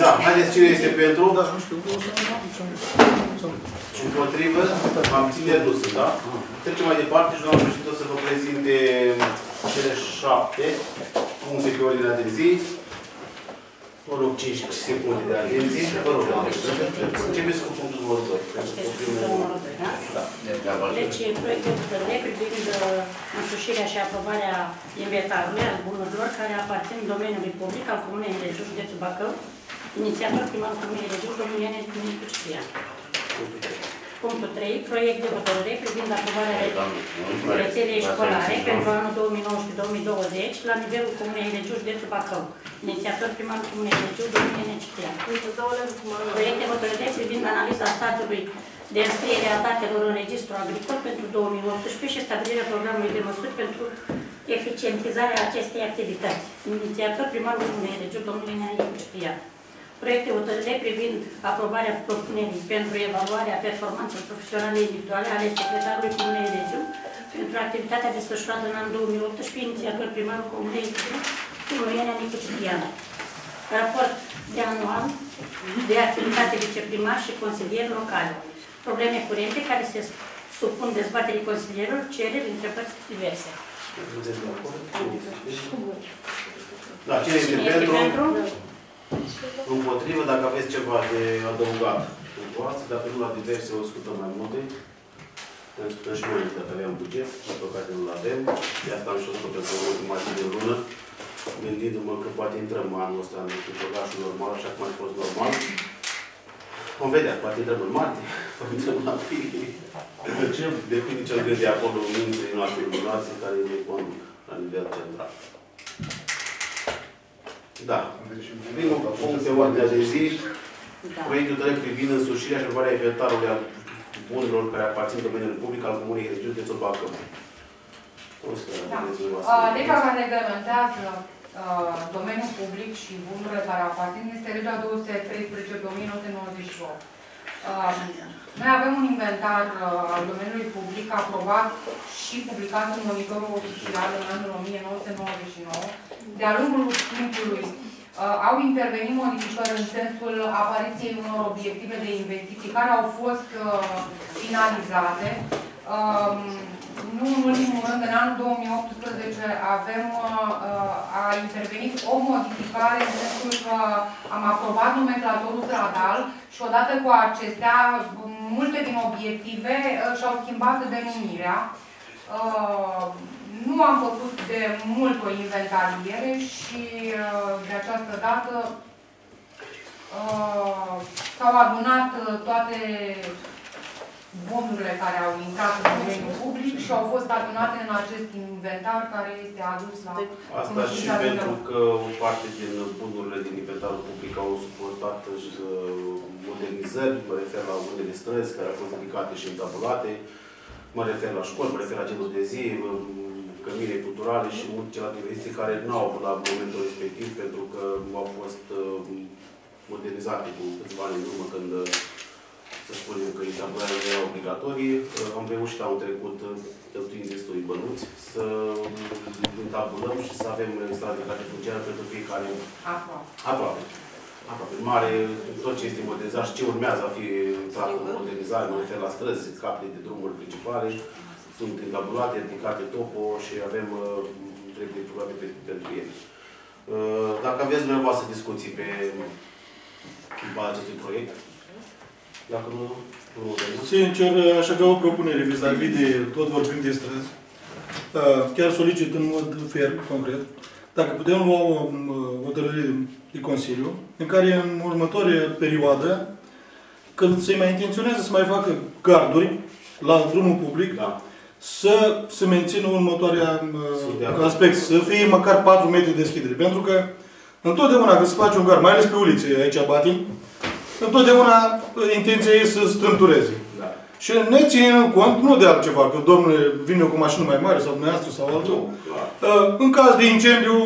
Da, haideți cine este pentru? dar nu știu, o să Împotrivă, abțineri nu sunt, da? Trecem mai departe și doamna președinte o să vă prezinte cele șapte puncte pe ordinea de zi. Vă rog, 5 secunde de atenție. Vă rog, doamna președinte. Începeți cu punctul numărul 2. Pentru că primul... Da. Deci, proiectul de hotărâre privind uh, însușirea și aprobarea inventarului al bunurilor care aparțin domeniului public al Comunei Regiu, județul Bacău, inițiator primarul Comunei Regiu, domnul Iane Dumitru Ciprian. Punctul 3. Proiect de hotărâre privind aprobarea rețelei școlare pentru anul 2019-2020 la nivelul Comunei Regiu, județul Bacău. Inițiator primarul Comunei Regiu, domnul Iane Ciprian. Proiect de hotărâre privind analiza statului de înscriere a datelor în registru agricol pentru 2018 și stabilirea programului de măsuri pentru eficientizarea acestei activități. Inițiator primarul Comunei Regiu, domnul Iane Ciprian. Proiect de hotărâre privind aprobarea propunerii pentru evaluarea performanțelor profesionale individuale ale secretarului Comunei Regiu pentru activitatea desfășurată în anul 2018, inițiator primarul Comunei Regiu, domnul Iane Nicu Ciprian. Raport de anual de activitate viceprimar și consilier local. Probleme curente care se supun dezbaterii consilierilor, cereri, întrebări diverse. Da, cine este Cine este pentru? pentru? Împotrivă, dacă aveți ceva de adăugat pentru asta, dacă nu la diverse, o scutăm mai multe. Pentru că și noi dacă aveam buget, la păcate nu-l avem. De asta am și o scopă pentru ultima zi de lună, gândindu-mă că poate intrăm anul ăsta în programul normal, așa cum a fost normal. Vom vedea, poate intrăm în martie, poate intrăm în aprilie. Depinde ce gândi acolo minții noastre luminații care ne conduc la nivel central. Da. Primul punct pe ordinea de zi, Da. proiectul de lege privind însușirea și aprobarea inventarului al bunurilor care aparțin domeniului public al Comunei Regiunii Județul Bacău. O să Da. vedeți Uh, dumneavoastră. Legea care reglementează uh, domeniul public și bunurile care aparțin este legea 213 pe 1998. Uh, Noi avem un inventar uh, al domeniului public aprobat și publicat în monitorul oficial în anul 1999. De-a lungul timpului uh, au intervenit modificări în sensul apariției unor obiective de investiții care au fost uh, finalizate. Um, nu în ultimul rând, în anul 2018 avem, uh, a intervenit o modificare în sensul că am aprobat nomenclatorul stradal și odată cu acestea, multe din obiective uh, și-au schimbat denumirea. Uh, Nu am făcut de mult o inventariere și uh, de această dată uh, s-au adunat uh, toate bunurile care au intrat în domeniul public și au fost adunate în acest inventar care este adus la Asta și pentru că o parte din bunurile din inventarul public au suportat și uh, modernizări, mă refer la unele străzi care au fost ridicate și întabulate, mă refer la școli, mă refer la centru de zi, um, cămine culturale și multe celelalte investiții care nu au avut la momentul respectiv pentru că au fost uh, modernizate cu câțiva ani în urmă când uh, să spunem că intabularea nu era obligatorie. Uh, Am reușit anul trecut, uh, cheltuind destui bănuți, să intabulăm și să avem instalat de carte funciară pentru fiecare Aproape. aproape. Apa prin mare, tot ce este modernizat și ce urmează a fi intrat în modernizare, mă refer la străzi, capele de drumuri principale, sunt întabulate, ridicate topo și avem uh, trebuie probabil pe, pentru ele. Uh, Dacă aveți dumneavoastră discuții pe baza acestui proiect, dacă nu, nu nu Sincer, aș avea o propunere vis-a-vis de, tot vorbim de străzi. Uh, Chiar solicit în mod ferm, concret, dacă putem lua o um, hotărâre de Consiliu, în care în următoarea perioadă, când se mai intenționează să mai facă garduri la drumul public, Da. să se mențină următoarea Sunt de uh, acord. aspect, să fie măcar 4 metri de deschidere. Pentru că întotdeauna când se face un gard, mai ales pe ulițe, aici Batin, întotdeauna uh, intenția e să strâmtureze. Da. Și ne ținem cont, nu de altceva, că domnule vine cu mașină mai mare sau dumneavoastră sau altul, Nu, clar. uh, în caz de incendiu,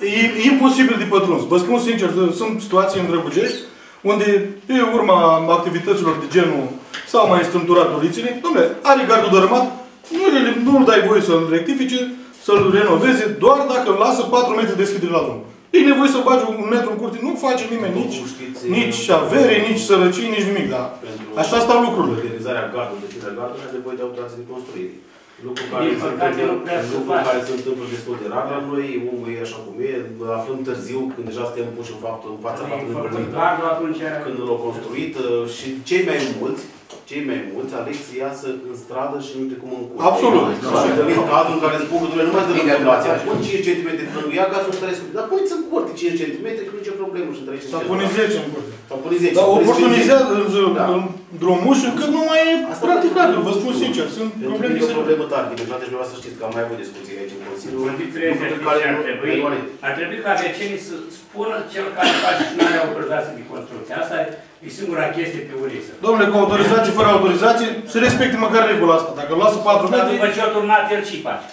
e, e imposibil de pătruns. Vă spun sincer, sunt situații în Drăbugești, unde pe urma activităților de genul s-au mai strâmturat ulițele, domnule, are gardul dărâmat, nu, îl- nu îl dai voie să-l rectifice, să-l renoveze, doar dacă îl lasă 4 metri deschidere la drum. E nevoie să bagi un metru în curte, nu face nimeni nici, Cum știți, nici avere, nici sărăcie, nici nimic, da. pentru Așa stau lucrurile. Modernizarea gardului, deschiderea gardului, are nevoie de autorizație de construire. Lucru care, Din se păcate, întâmplă, nu prea se lucru face. care se întâmplă destul de rar la noi, omul e așa cum e, aflăm târziu, când deja suntem puși în, fapt, în fața Ai faptului făcut permit. gardul atunci... Când l-au construit uh, și cei mai mulți, cei mai mulți aleg să iasă în stradă și nu știu cum în curte. Absolut. Și întâlnit cazul în care spun că domnule, nu mai dă fundația, pun 5 cm lângă ea ca să întăresc. Dar puneți în curte 5 cm, că nu e nicio problemă și întărește. Sau pune 10 în curte. Sau pune 10. Dar sau puneți 50. oportunizează Da. da. drumul și încât nu mai e Asta practicabil, pentru- vă spun sincer. Sunt Pentru probleme mine e o serioase. problemă tare. Din toate dumneavoastră știți că am mai avut discuții aici în Consiliu. Condițiile astea lucruri știți care ce ar nu- trebui? Ioane, Ar trebui ca vecinii să spună cel care face și nu are autorizație de construcție. Asta e singura chestie pe uliță. Domnule, cu autorizație, fără autorizație, să respecte măcar regula asta. Dacă îl lasă 4 Dar metri, după ce a turnat el ce face?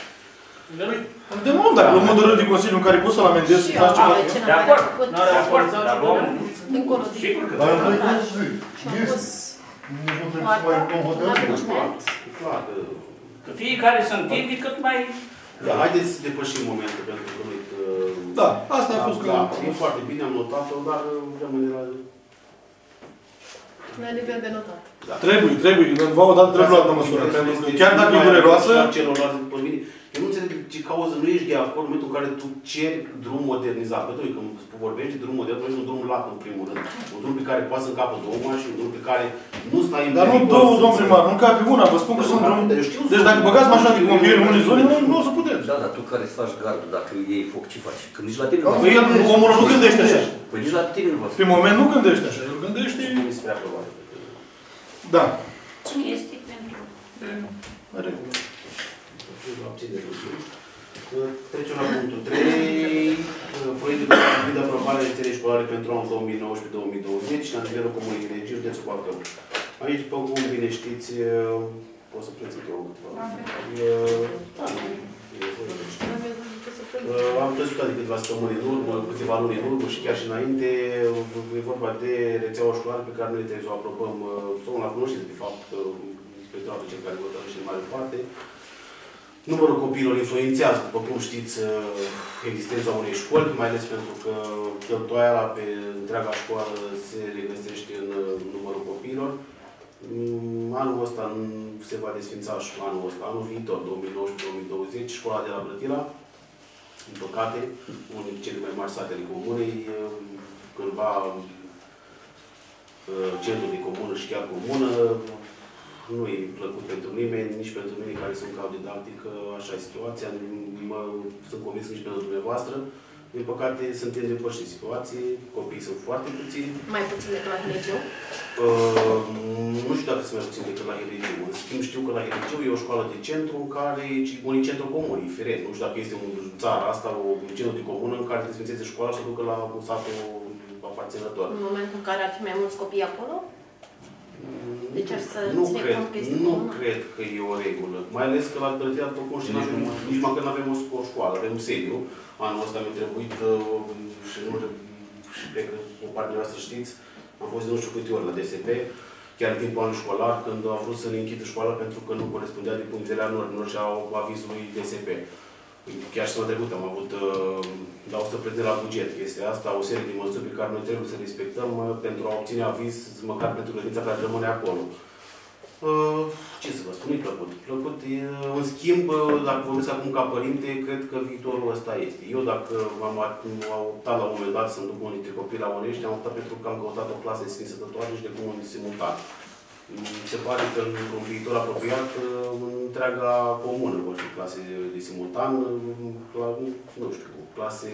de mult, dacă luăm hotărâri de Consiliu în care poți să-l amendezi, să faci ceva. ce De n-am acord, mai făcut. nu de acord, dar luăm... Dincolo de Sigur că Dar da. noi cum zic, Și am este. pus Nici nu trebuie să mai luăm un hotărâri. argument. e clar că... Că fiecare să întinde cât mai... Da, haideți să depășim momentul pentru că noi... că- Da, asta a fost că... Da, e foarte bine, am notat-o, dar rămâne la... La nivel de notat. Da. Trebuie, trebuie, vă o dată trebuie luată măsură. Pentru că chiar dacă e dureroasă, Celorlalți după mine, eu nu înțeleg ce cauză nu ești de acord în momentul în care tu ceri drum modernizat. Pentru că când vorbești de drum modern, vorbești de un drum lat în primul rând. Un drum pe care poate să încapă două mașini, un drum pe care nu stai în dar nu pericol două, să- domn primar, nu cape una, vă spun că sunt drum. Eu știu, Deci dacă băgați mașina de pompieri în unele zone, nu, nu o să puteți. Da, dar tu care îți faci gardul, dacă iei foc, ce faci? Că nici la tine nu Păi el, omul nu gândește așa. Păi nici la tine nu va Pe moment nu gândește așa, el gândește... Nu este prea probabil. Da. Cine este pentru? Are. Trecem la punctul 3. Proiectul de privind de aprobare a rețelei școlare pentru anul 2019-2020 la nivelul Comunei de Giu, județul Bacău. Aici, după cum bine știți, pot să prezint eu câteva. Uh, da, nu, e voie. Uh, Am discutat de câteva săptămâni în urmă, câteva luni în urmă și chiar și înainte, e vorba de rețeaua școlară pe care noi trebuie să o aprobăm, uh, sau la cunoștință, de fapt, că inspectoratul cel care hotărăște în mare parte. Numărul copiilor influențează, după cum știți, uh, existența unei școli, mai ales pentru că cheltuiala pe întreaga școală se regăsește în uh, numărul copiilor. Mm, Anul ăsta nu se va desfința și anul ăsta, anul viitor, 2019-2020, școala de la Brătila, din păcate, unul dintre cele mai mari sate ale comunei, uh, cândva uh, centru de comună și chiar comună, nu e plăcut pentru nimeni, nici pentru mine care sunt ca didactic, așa e situația, mă, sunt convins că nici pentru dumneavoastră. Din păcate, suntem depășiți situație, copiii sunt foarte puțini, Mai puțin decât la Hilegiu. Uh, nu știu dacă sunt mai puțin decât la Hericiu. În schimb, știu că la Hericiu e o școală de centru în care un centru comun, diferent. Nu știu dacă este un țară asta, o un centru de comună în care trebuie să înțelege școala și să ducă la un satul aparținător. În momentul în care ar fi mai mulți copii acolo, Deci ar să nu ține cred, cont că este nu comună? cred că e o regulă. Mai ales că la Brătia, după cum știi, Nici nici, nu- nici măcar nu avem o, o școală, avem un sediu. Anul ăsta mi-a trebuit uh, și nu și cred că o parte de noastră știți, am fost de nu știu câte ori la DSP, chiar în timpul anului școlar, când au vrut să ne închidă școala pentru că nu corespundea din punct de vedere al normelor și au avizului DSP. Chiar și săptămâna trecută am avut uh, la 100 plătiri la buget. Este asta o serie de măsuri pe care noi trebuie să le respectăm uh, pentru a obține aviz, măcar pentru grădinița care rămâne acolo. Uh, ce să vă spun, e plăcut. Plăcut, e, în schimb, uh, dacă vorbesc acum ca părinte, cred că viitorul ăsta este. Eu, dacă am, am optat la un moment dat să-mi duc unul dintre copii la Onești, am optat pentru că am căutat o clasă sfinsătătoare și de cum simultan. Mi se pare că într-un viitor apropiat, uh, întreaga comună vor fi clase de simultan, uh, cla- nu știu, clase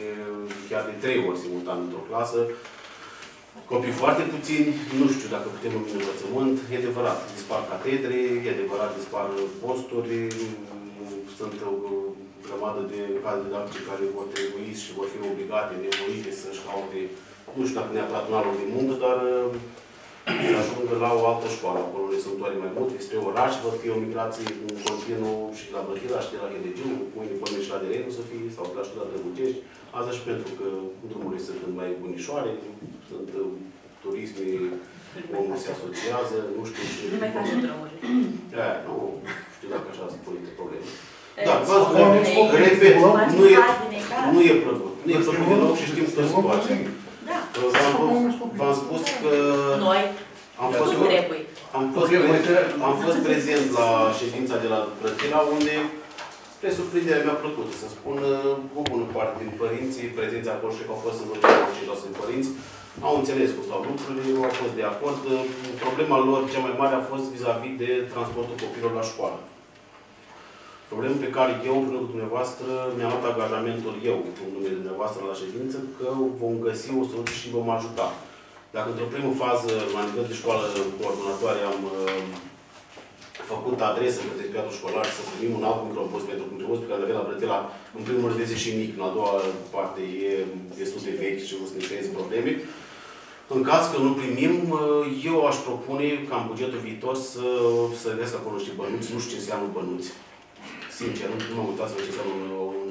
chiar de trei ori simultan într-o clasă, Copii foarte puțini, nu știu dacă putem în învățământ, e adevărat, dispar catedre, e adevărat, dispar posturi, sunt o grămadă de cadre didactice care vor trebui și vor fi obligate, nevoite să-și caute, nu știu dacă neapărat un alt de muncă, dar să ajungă la o altă școală, acolo unde sunt doar mai multe, spre oraș, vor fi o migrație în continuu și la Bătila și de la Helegiu, mâine până și la Derenu să fie, sau la și la Drăgucești. Asta și pentru că drumurile sunt mai bunișoare, sunt uh, turisme, omul se asociază, nu știu ce. Nu mai facem drumuri. Da, nu știu dacă așa se pune probleme. Eh, Da, vă spun- repet, Faci nu e, caz din ecaz? nu e plăcut. Nu e plăcut deloc și știm toată situația. Da. V-am v-am spus că Noi, am nu fost, trebuie. am fost, am fost prezent la ședința de la Brătila, unde, spre surprinderea mea plăcută, să spun, o bună parte din părinții prezenți acolo și că au fost în urmă ceilalți părinți, au înțeles cum stau lucrurile, au fost de acord. Problema lor cea mai mare a fost vis-a-vis de transportul copilor la școală. Problema pe care eu, împreună cu dumneavoastră, mi-am luat angajamentul eu, cu numele dumneavoastră la ședință, că vom găsi o soluție și vom ajuta. Dacă într-o primă fază, la nivel de școală coordonatoare, am uh, făcut adresă către piatul școlar să primim un alt microbus, pentru că microbus pe care l avem la Brătila, în primul rând este și mic, în a doua parte e destul de vechi și o să ne creeze probleme. În caz că nu primim, eu aș propune ca în bugetul viitor să, să găsesc acolo niște bănuți, nu știu ce înseamnă bănuți. Sincer, nu, nu mă uitați la ce înseamnă un, un,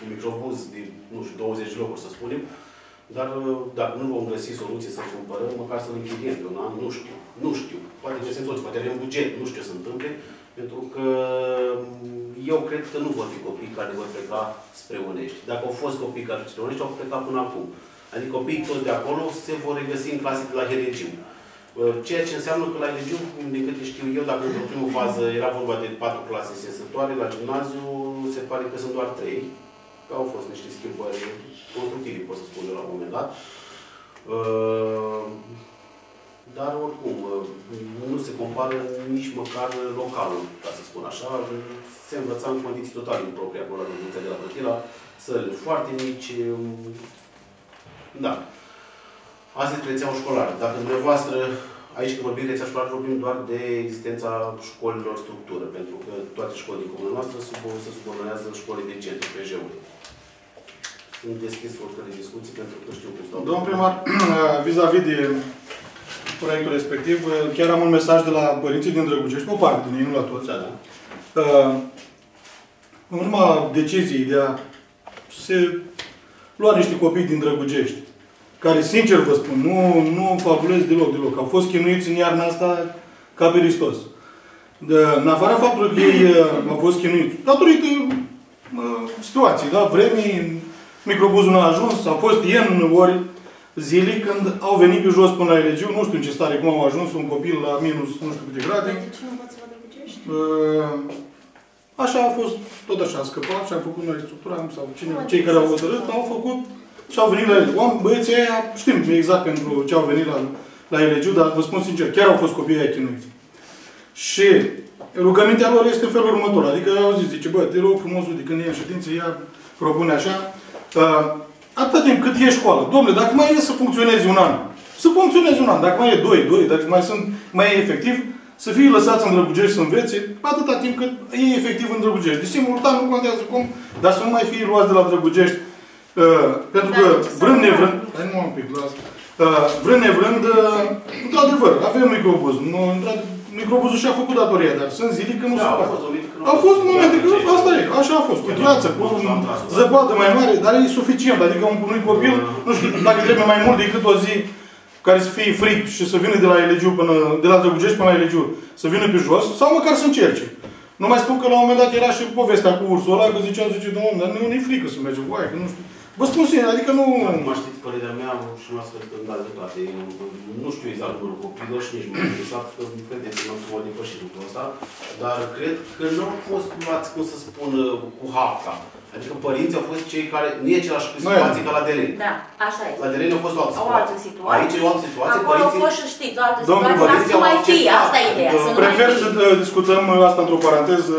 un microbuz de, nu știu, 20 de locuri, să spunem, dar dacă nu vom găsi soluție să-l cumpărăm, măcar să-l închiriem pe un an, nu știu. Nu știu. Poate găsim soluție, poate avem buget, nu știu ce se întâmple, pentru că eu cred că nu vor fi copii care vor pleca spre Unești. Dacă au fost copii care spre Unești, au plecat până acum. Adică copiii toți de acolo se vor regăsi în clase de la Heregiu. Ceea ce înseamnă că la Heregiu, din câte știu eu, dacă într-o primă fază era vorba de patru clase sensătoare, la gimnaziu se pare că sunt doar trei. Că au fost niște schimbări constructive, pot să spun eu, la un moment dat. Dar oricum, nu se compară nici măcar localul, ca să spun așa. Se învăța în condiții total improprii acolo la Dumnezeu de la Plătila, săli foarte mici. Da. Asta este rețeaua școlară. Dacă dumneavoastră, aici când vorbim de rețea școlară, vorbim doar de existența școlilor structură, pentru că toate școlile din comună noastră se subordonează școlii de centru, PJ-uri. Sunt deschis oricare discuții, pentru că știu cum stau. Domnul primar, vis-a-vis de proiectul respectiv, chiar am un mesaj de la părinții din Drăgucești, o parte din ei, nu la toți. Da, da. În urma deciziei de a se lua niște copii din Drăgucești, care, sincer vă spun, nu, nu fabulez deloc, deloc. Au fost chinuiți în iarna asta ca pe Hristos. De, în afara faptului că ei uh, au fost chinuiți, datorită uh, situației, da? vremii, microbuzul n-a ajuns, au fost ien ori zile când au venit pe jos până la Elegiu, nu știu în ce stare, cum au ajuns, un copil la minus nu știu câte grade. De ce nu învăță la Drăgucești? Uh, Așa a fost, tot așa, a scăpat și am făcut noi structura, sau cine, Cum cei care au adică hotărât, au făcut și au venit la ele. Oameni, băieții aia, știm exact pentru ce au venit la, la Elegiu, dar vă spun sincer, chiar au fost copiii aia chinuiți. Și rugămintea lor este în felul următor. Adică au zis, zice, bă, te rog frumos, de când e în ședință, ea propune așa, uh, atâta timp cât e școală. Domnule, dacă mai e să funcționeze un an, să funcționeze un an. Dacă mai e doi, doi, dacă mai sunt, mai e efectiv, să fie lăsați în Drăgugești să învețe, atâta timp cât e efectiv în Drăgugești. De simultan nu contează cum, dar să nu mai fie luați de la Drăgugești. Uh, pentru Da, că, de ce să vrând nu nevrând, facă? hai nu un pic, las. Uh, vrând nevrând, uh, într-adevăr, avem microbuz. Nu, într-adevăr, microbuzul și-a făcut datoria, dar sunt zile când nu Da, se au poate. fost momente când Au fost momente când asta e, așa a fost, cu gheață, cu zăpadă mai mare, dar e suficient. Adică un, unui copil, nu știu, dacă trebuie mai mult decât o zi care să fie fric și să vină de la Elegiu până, de la Drăgugești până la Elegiu, să vină pe jos, sau măcar să încerce. Nu mai spun că la un moment dat era și povestea cu ursul ăla, că zicea, zice, domnule, dar nu ne frică să mergem cu aia, că nu știu. Vă spun sincer, adică nu... Acum știți părerea mea și nu ați că îmi de toate. Eu nu știu exact numărul copiilor și nici nu m-am interesat, că credeți că nu am depășit lucrul ăsta, dar cred că nu au fost luați, cum să spun, cu hapta. Adică părinții au fost cei care, nu e același situație ca la Deleni. Da, așa este. La Deleni au fost o altă O altă situație. situație. Aici e o altă situație. Acolo a părinții... fost și știți, o altă Domnul situație, dar părinții să nu au mai fie, acceptat. asta e ideea, să nu mai Prefer să fie. uh, discutăm asta într-o paranteză,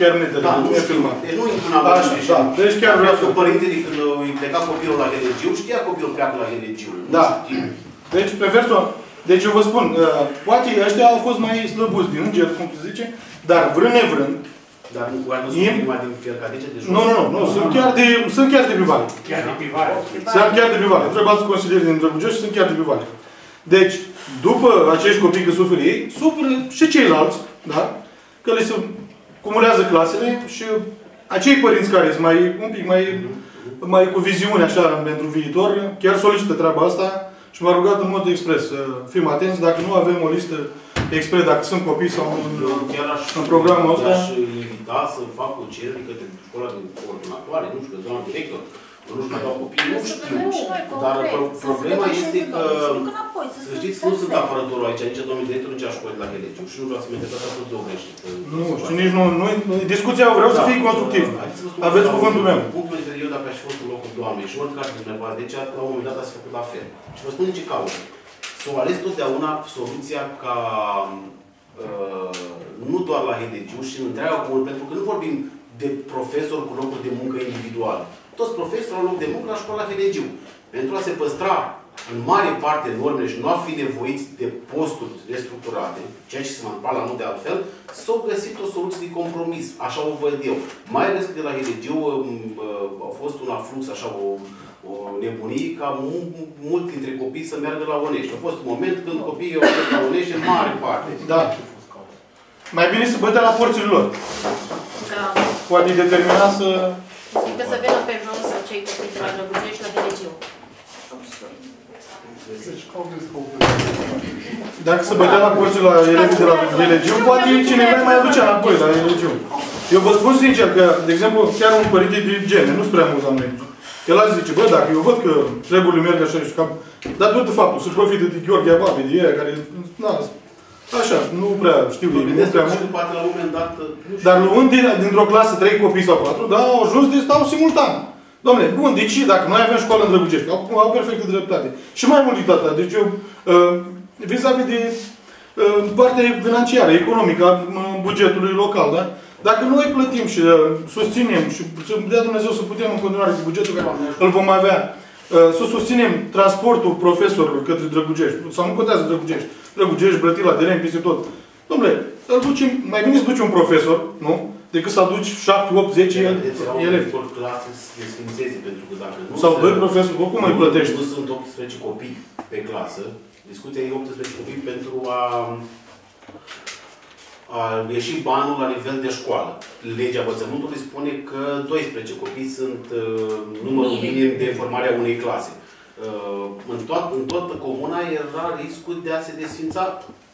chiar ne Da, nu nu e știu. filmat. Deci nu intru în Așa, amănunte. da. Deci chiar vreau Vreau că să... părintele când îi pleca copilul la Helegiu, știa copilul pleacă la Helegiu. Nu Da. știu. Deci prefer să... Deci eu vă spun, uh, poate ăștia au fost mai slăbuți din înger, cum se zice, dar vrând nevrând, Dar nu cu nu Im- sunt numai din Fiercadece de jos. nu, nu, nu, nu, sunt chiar de, sunt chiar de privare. Chiar de privare. Sunt chiar de privare. Întrebați consilierii din Drăgugești și sunt chiar de privare. Deci, după acești copii că suferă ei, suferă și ceilalți, da? Că le se cumulează clasele și acei părinți care sunt mai, un pic mai, mai cu viziune așa pentru viitor, chiar solicită treaba asta și m-a rugat în mod expres să fim atenți dacă nu avem o listă expres, dacă sunt copii sau nu. Eu chiar aș, În programul ăsta? aș invita să fac o cerere către școala din coordonatoare, nu știu, doamna director, nu știu, dau copii, nu Să știu. vedem și noi Dar concret, pro- să problema vedem și este în că, viitor, să duc înapoi, să să se- știți, să nu se sunt facă. apărătorul aici, nici domnul director, nici a școlii la Heleciu și nu vreau să mă interpretați tot de o greșit. Nu, și nici nu, nu, discuția vreau să Da. fie constructiv. Haideți să vă spun Aveți la cuvântul meu. Punctul de vedere, eu dacă aș fi fost în locul doamnei și oricare dintre dumneavoastră, deci la un moment dat ați făcut la fel. Și vă spun din ce cauză. Să o ales totdeauna soluția ca uh, nu doar la Hedegiu și în întreaga comună, pentru că nu vorbim de profesori cu locuri de muncă individuale. Toți profesorii au loc de muncă la școala Hedegiu. Pentru a se păstra în mare parte normele și nu a fi nevoiți de posturi restructurate, ceea ce se mai întâmplă la nu de altfel, s-au găsit o soluție de compromis, așa o văd eu. Mai ales că de la Hedegiu um, uh, a fost un aflux, așa, o, o nebunie ca mu- mult dintre copii să meargă la Onești. A fost un moment când copiii au fost la Onești în mare parte. Da. Mai bine să bătea la porțile lor. Da. Poate determina să... Că să vină pe jos să cei copii de la Drăgugești la Helegiu. Deci, au descoperit. Dacă se bătea la porțile la elevii de la Elegiu, poate cineva îi mai aducea înapoi la Elegiu. Eu vă spun sincer că, de exemplu, chiar un părinte de gene, nu spre amuzam noi. El a zice, bă, dacă eu văd că treburile merg așa și cam... Dar tot de faptul, să profită de Gheorghe Ababe, de ea care... Na, așa, nu prea știu ei, nu Vedeți prea că mult. și poate la un moment dat, nu știu, Dar luând din, dintr-o clasă trei copii sau patru, da, au ajuns de stau simultan. Dom'le, bun, deci dacă noi avem școală în Drăgugești, au, au perfectă dreptate. Și mai mult decât atât, deci eu, uh, vis-a-vis de uh, partea financiară, economică a uh, bugetului local, da? Dacă noi plătim și uh, susținem și să dea Dumnezeu să putem în continuare cu bugetul care îl vom avea, uh, să susținem transportul profesorului către Drăgugești, sau nu contează Drăgugești, Drăgugești, Brătila, Deren, peste tot. Dom'le, îl ducem, mai bine să duci un profesor, nu? Decât să aduci 7, 8, 10 vedeți, la un elevi. scor clasă să se desfințeze, pentru că dacă nu Sau se- doi profesori, oricum îi plătești. Nu sunt 18 copii pe clasă. Discuția e 18 copii pentru a, a ieși banul la nivel de școală. Legea învățământului spune că 12 copii sunt uh, numărul Minim. minim de formare a unei clase. Uh, în, toat, în toată comuna era riscul de a se desfința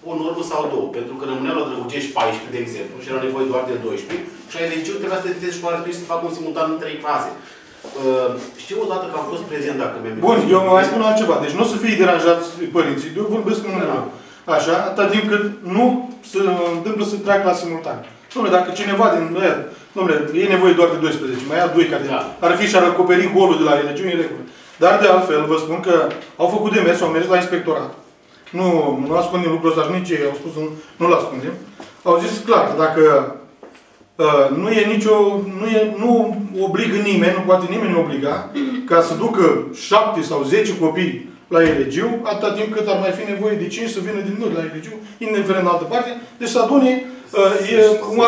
o normă sau două, pentru că rămâneau la Drăgucești 14, de exemplu, și era nevoie doar de 12, și ai legiu trebuia să te școala respectivă să facă un simultan în trei clase. Uh, știu odată că am fost prezent, dacă mi-am Bun, eu mai spun altceva. Deci nu o să fie deranjați părinții. Eu vorbesc în numele Da. Meu. Așa, atâta timp cât nu se întâmplă să treacă la simultan. Dom'le, dacă cineva din ăia, dom'le, e nevoie doar de 12, mai ia doi care Da. ar fi și ar acoperi golul de la ele, în regulă. Dar de altfel, vă spun că au făcut demers, au mers la inspectorat. Nu, nu ascundem lucrul ăsta și nici ei au spus, nu, nu-l ascundem. Au zis clar, că dacă uh, nu e nicio, nu, e, nu obligă nimeni, nu poate nimeni obliga ca să ducă șapte sau zece copii la Elegiu, atâta timp cât ar mai fi nevoie de cinci să vină din nou la Elegiu, indiferent în altă parte, deci să adune uh, e,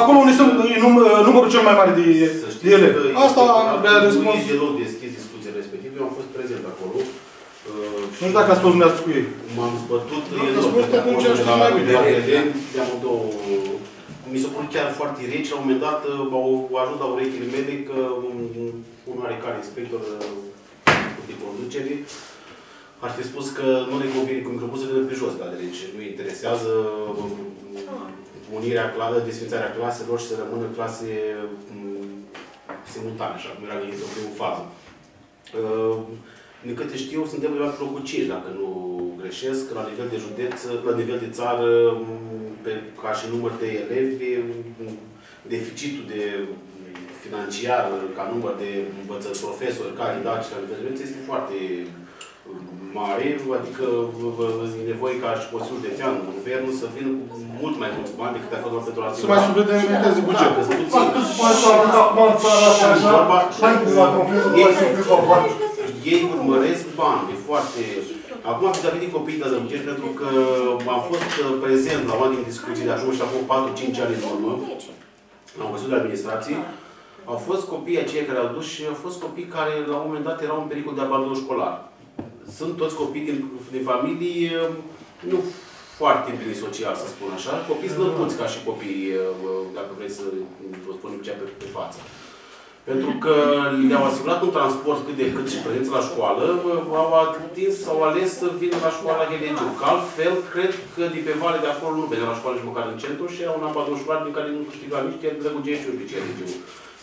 acolo unde sunt e num, uh, numărul cel mai mare de, Să știți de elevi. că Asta inspectoratul mi-a răspuns. Nu e deloc deschis discuția respectivă. Eu am fost prezent acolo. uh, Nu știu dacă ați fost dumneavoastră cu ei. M-am zbătut Dacă enorm ați fost de atunci, acolo, știți de la- mai bine. de la Elen, de-am două... Mi s-a părut chiar foarte reci. La un moment dat uh, au ajuns la urechile mele că un, un oarecare inspector uh, de conducere ar fi spus că nu le convine cu microbuzul de pe jos, dar deci nu interesează unirea, cla- desfințarea claselor și să rămână clase m, simultane, așa cum era gândit în primul fază. Uh, Din câte știu, suntem undeva pe locul 5, dacă nu greșesc, la nivel de județ, la nivel de țară, m, pe, ca și număr de elevi, m, deficitul de financiar, ca număr de învățători, profesori, candidați la nivel de județ, este foarte mare, adică vă- vă- e nevoie ca și Consiliul Județean, Guvernul să vină cu mult mai mulți bani decât a fost doar pentru a Să mai suplimenteze bugetul. Da, că sunt Fac puțini. câți bani s-au aruncat acum în țara asta așa? Hai cu la conferință, mai sunt câțiva bani. Ei urmăresc bani, e foarte... Acum vis-a-vis de copiii de zăbucești, pentru că am fost uh, prezent la una din discuții de ajung și acum 4-5 ani în urmă, am văzut de administrație, au fost copii aceia care au dus și au fost copii care la un moment dat erau în pericol de abandon școlar. Sunt toți copii din, din familii uh, nu foarte bine social, să spun așa, copii slăbuți ca și copii, uh, dacă vreți să vă spun ce pe, pe față. Pentru că le-au asigurat un transport cât de cât și prezență la școală, au atins, au ales să vină la școala Helegiu. Că altfel, cred că din pe vale de acolo nu venea la școală nici măcar în centru și au un abandon școlar din care nu câștiga nici chiar Drăgugești, nici Helegiu.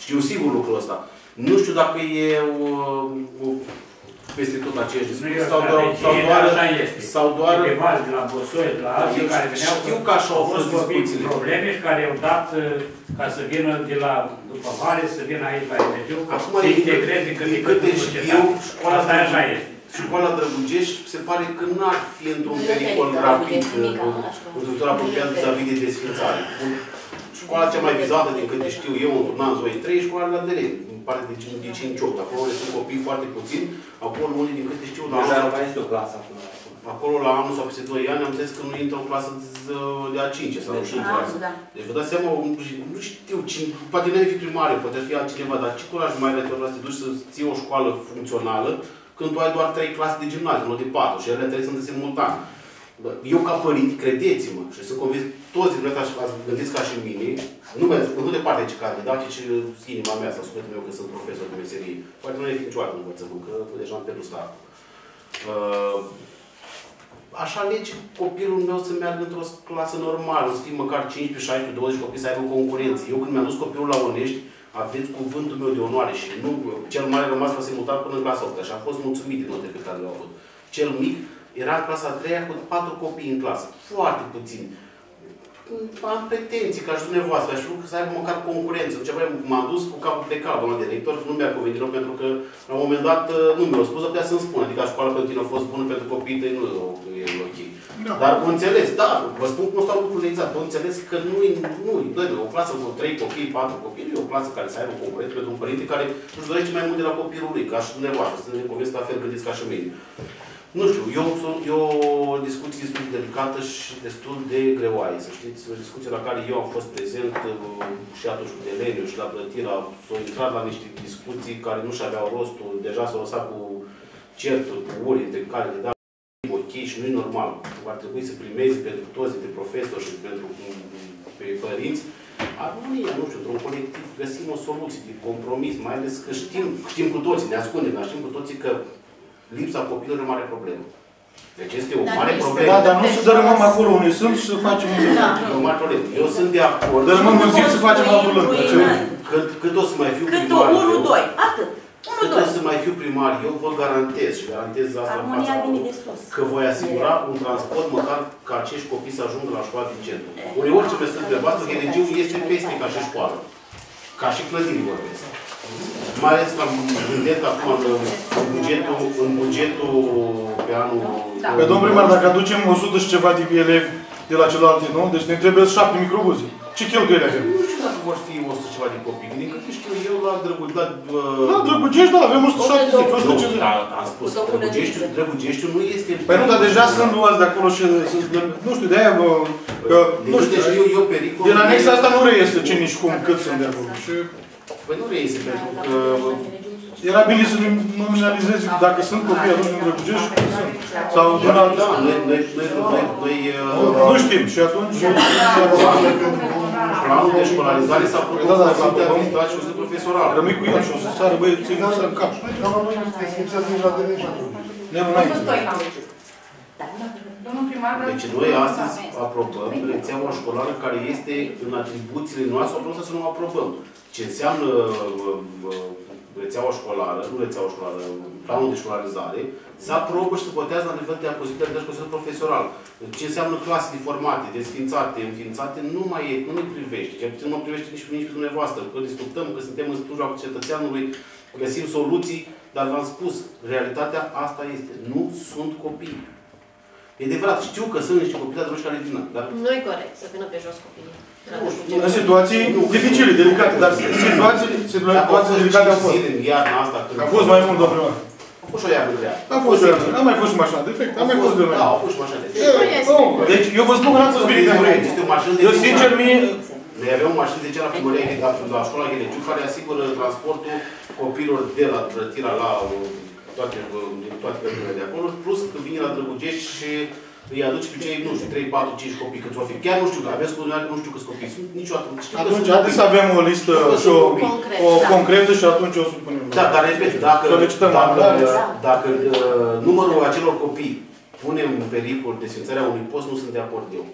Știu sigur lucrul ăsta. Nu știu dacă e o, o peste tot aceeași Nu discuție e sau așa, doar, deci sau e- doar, așa este. sau doar De pe bani, de la Bosoi, de la alții Eu care veneau, știu că așa au fost copii cu discuțiile. probleme și care au dat uh, ca să vină de la după vale, să vină aici la Emegiu, Acum, să din- integreze cât de din cât câte în știu, societate. școala Asta așa este. Școala Drăgugești se pare că n-ar fi într-un Nu pericol pericol, rapid, e mică, așa. în viitor apropiat vis-a-vis de desfințare. Școala cea mai vizată, din câte știu eu, într-un an, 2, 3, e școala de la Deren, în parte de 5, de 5 8. Acolo unde sunt copii foarte puțini, acolo unii, din câte știu, la Deja anul, nu mai este o clasă acum. acolo la anul sau peste 2 ani, am înțeles că nu intră în clasă de- de a 5 sau nu știu în Ah, clasă. da. Deci vă dați seama, un- nu știu cine, poate nu fi primare, poate fi altcineva, dar ce curaj mai are să te duci să ții o școală funcțională când tu ai doar trei clase de gimnaziu, nu de patru, și ele trei sunt simultan. Bă, Eu ca părinte, credeți-mă, și sunt convins, toți dintre voi ați gândit ca și mine, nu, mai- nu de partea ce candidat, ci și inima mea sau sufletul meu că sunt profesor de meserie. Poate nu e fi niciodată învățământ, că deja am pierdut startul. Uh, aș alege copilul meu să meargă într-o clasă normală, să fie măcar 15, 16, 20 copii, să aibă concurență. Eu când mi-am dus copilul la Onești, aveți cuvântul meu de onoare și nu, cel mare a rămas la simultan până în clasa 8 și am fost mulțumit de notele pe care le-au avut. Cel mic era în clasa a 3 cu 4 copii în clasă, foarte puțini. Am pretenții ca și dumneavoastră, aș vrea să aibă măcar concurență. Ce m-am dus cu capul pe cap, doamna director, nu mi-a convenit rău pentru că la un moment dat nu mi-a spus, dar putea să-mi spună. Adică școala pentru tine a fost bună pentru copiii tăi, nu e ok. Da. Dar am înțeles, da, vă spun cum stau lucrurile exact. Am înțeles că nu e, nu e, bă, o clasă cu 3 copii, 4 copii, nu e o clasă care să aibă concurență pentru un părinte care își dorește mai mult de la copilul lui, ca și dumneavoastră, să ne convins la fel gândiți ca și mine. Nu știu, eu, sunt- eu o discuție destul de delicată și destul de greoaie, să știți. O discuție la care eu am fost prezent uh, și atunci cu Deleniu și la Plătira, s-au intrat la niște discuții care nu și aveau rostul, deja s-au lăsat cu certuri, cu uri între care le da ok și nu e normal. Ar trebui să primezi pentru toți, dintre profesori și pentru mm, pe părinți, armonia, nu știu, într-un colectiv, găsim o soluție de compromis, mai ales că știm, știm cu toții, ne ascundem, dar știm cu toții că lipsa copilului e o mare problemă. Deci este o Dar mare nu este- problemă. Da, dar nu să dărâmăm acolo unde sunt și să facem unde Da. E o mare problemă. Eu sunt de acord. Dărâmăm în zic să facem altul lângă. Ce? Cât, cât o să mai fiu Cât o primar 1, eu, 2, atât. 1, cât o 2. să mai fiu primar, eu vă garantez și garantez asta în Armonia fața vine lor, de sus. că voi asigura un transport măcar ca acești copii să ajungă la școala din centru. Uneori ce mesaj de voastră, Gheregiu este peste ca și școală. Ca și clădiri vorbesc. Mai ales la gândesc acum în, în bugetul, în bugetul pe anul... Da. Pe domnul primar, dacă aducem 100 și ceva de elevi de la celelalte, nu? Deci ne trebuie 7 microbuze. Ce cheltuieli avem? Nu știu dacă vor fi 100 ceva de copii. Din câte știu eu, la Drăguț, la... La Drăgugești, da, avem 170, Nu, 150. da, am spus, Cu două Drăgugeștiul, lădițe. Drăgugeștiul nu este... Păi nu, dar deja sunt luați de acolo și, nu știu, de aia, bă, că, Din nu câte știu, știu eu, pericolul... din anexa e- asta nu reiese ce nici cum, cât sunt de acolo. Și Păi nu reiese, pentru că... era bine să ne nominalizezi dacă sunt copii atunci din Drăgugești și cât sunt. Sau din Da, alt... da, noi, noi, noi, noi, noi, Nu uh, știm și atunci... planul de școlarizare s-a propus Da, da, la da, Consiliul de da. Administrație și de Profesoral. Rămâi cu el și o să sară băieții nu să în cap. Dar la noi nu se desfințează nici la de nici atunci. Nelu, Domnul înainte. Stoica. Da, da. Domnul primar, Deci noi astăzi aprobăm rețeaua școlară care este în atribuțiile noastre, aprobăm să nu o aprobăm. Ce înseamnă uh, uh, rețeaua școlară, nu rețeaua școlară, planul de școlarizare, se aprobă și se votează la nivel de apoziție de Consiliul Profesional. Ce înseamnă clase de formate, desfințate, înființate, nu mai e, nu ne privește. Cel puțin nu ne privește nici, nici pe dumneavoastră, că discutăm, că suntem în slujba cetățeanului, găsim soluții, dar v-am spus, realitatea asta este. Nu sunt copii. E adevărat, știu că sunt niște copii de care vin, dar Nu e corect să vină pe jos copiii. Nu știu, În situații dificile, delicate, dar situații, situații delicate au fost. zile în iarna asta, când A fost mai mult, domnul primar. A fost și o iarnă grea. A fost, a mai fost și mașina defect, a mai fost de Da, au fost și mașini de Nu, Deci eu vă spun că n-am să zbirit de vreme. Este o mașină de Eu sincer mie, Noi avem o mașină de ce la primăria de la, la școala Gheleciu care asigură transportul copiilor de la Trătira la uh, toate, uh, din toate cărțile de acolo, plus că vine la Drăgugești și îi aduce pe cei, nu știu, 3, 4, 5 copii câți o fi. Chiar nu știu, că aveți cu nu știu câți copii sunt, niciodată. Știu că atunci sunt haideți să copii. avem o listă Știu că și sunt o, copii. Concret, o da. concretă și atunci o supunem. Da, dar repet, dacă, Solicităm dacă, amendare. dacă uh, numărul acelor copii punem în pericol desfințarea unui post, nu sunt de acord eu.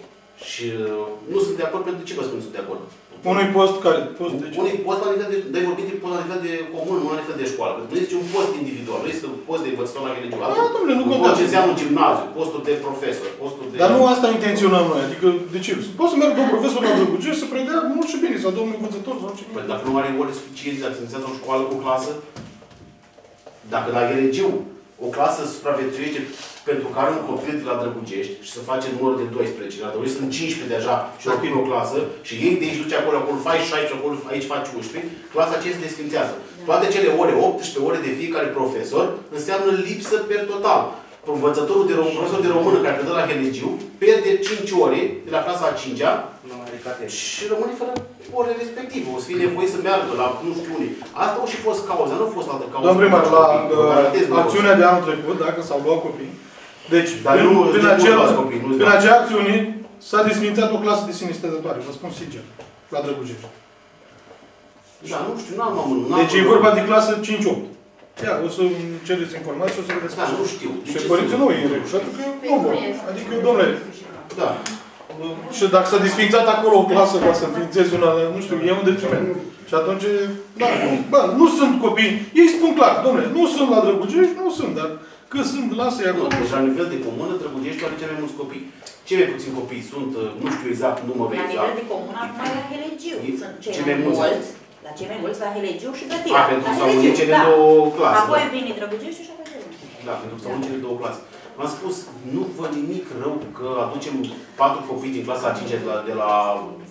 Și uh, nu sunt de acord pentru ce vă spun nu sunt de acord. Unui post care, post de ce? Unui post la nivel de, de vorbit de post la nivel de comun, nu la nivel de școală. Pentru că nu este un post individual, nu este un post de învățător la religiu. Da, domnule, nu un post contează. ce înseamnă un gimnaziu, postul de profesor, postul de... Dar nu asta intenționăm noi, adică de ce? Poți să merg domnul profesor la Drăgugești să predea mult și bine, sau domnul învățător sau ce. Păi dacă nu are ore suficiente, dacă se înseamnă o școală cu o clasă, dacă la Gheregiu o clasă supraviețuiește pentru care un copil de la Drăgugești și să face numărul de 12, la Drăgugești sunt 15 deja și o în o clasă și ei de aici duce acolo, acolo faci 16, acolo aici faci 11, clasa aceea se desfințează. Toate cele ore, 18 ore de fiecare profesor, înseamnă lipsă per total. Învățătorul de română, profesor de română care predă la Helegiu, pierde 5 ore de la clasa a 5-a și rămâne fără ore respective. O să fie nevoie să meargă la nu știu unde. Asta a și fost cauza, nu a fost altă cauză. Domnul primar, la Vă garantez, nu a uh, fost. acțiunea de anul trecut, dacă s-au luat copii, deci, Dar prin, nu prin, de acel, mult luați copii, nu-ți prin dau. acea acțiune s-a desfințat o clasă de sine stătătoare, vă spun sincer, la Drăgugești. Da, nu știu, n-am am Deci e vorba de clasă 5-8. Ia, o să îmi cereți informații, o să vedeți. Da, nu știu. De Și ce părinții să- nu e în regulă, pentru că nu vor. Adică, domnule, Da. Și dacă s-a desfințat acolo o clasă ca să înființezi una, nu știu, e un detriment. Și atunci, da, nu, bă, nu sunt copii. Ei spun clar, domnule, nu sunt la Drăgugești, nu sunt, dar că sunt, lasă-i acolo. Deci la nivel de comună, Drăgugești are cei mai mulți copii. Cei mai puțini copii sunt, uh, nu știu exact numărul La exact. nivel de comun, acum la Helegiu. E- Sunt cei cei mai mai mulți. mulți. La cei mai mulți la Helegiu și A, Gătira. pentru La că s-au Helegiu, unit cele da. două clase. Apoi da. vine Drăgugești și apoi vine. Da, pentru că s-au unit cele două clase. V-am spus, nu văd nimic rău că aducem patru copii din clasa a 5 de la, de la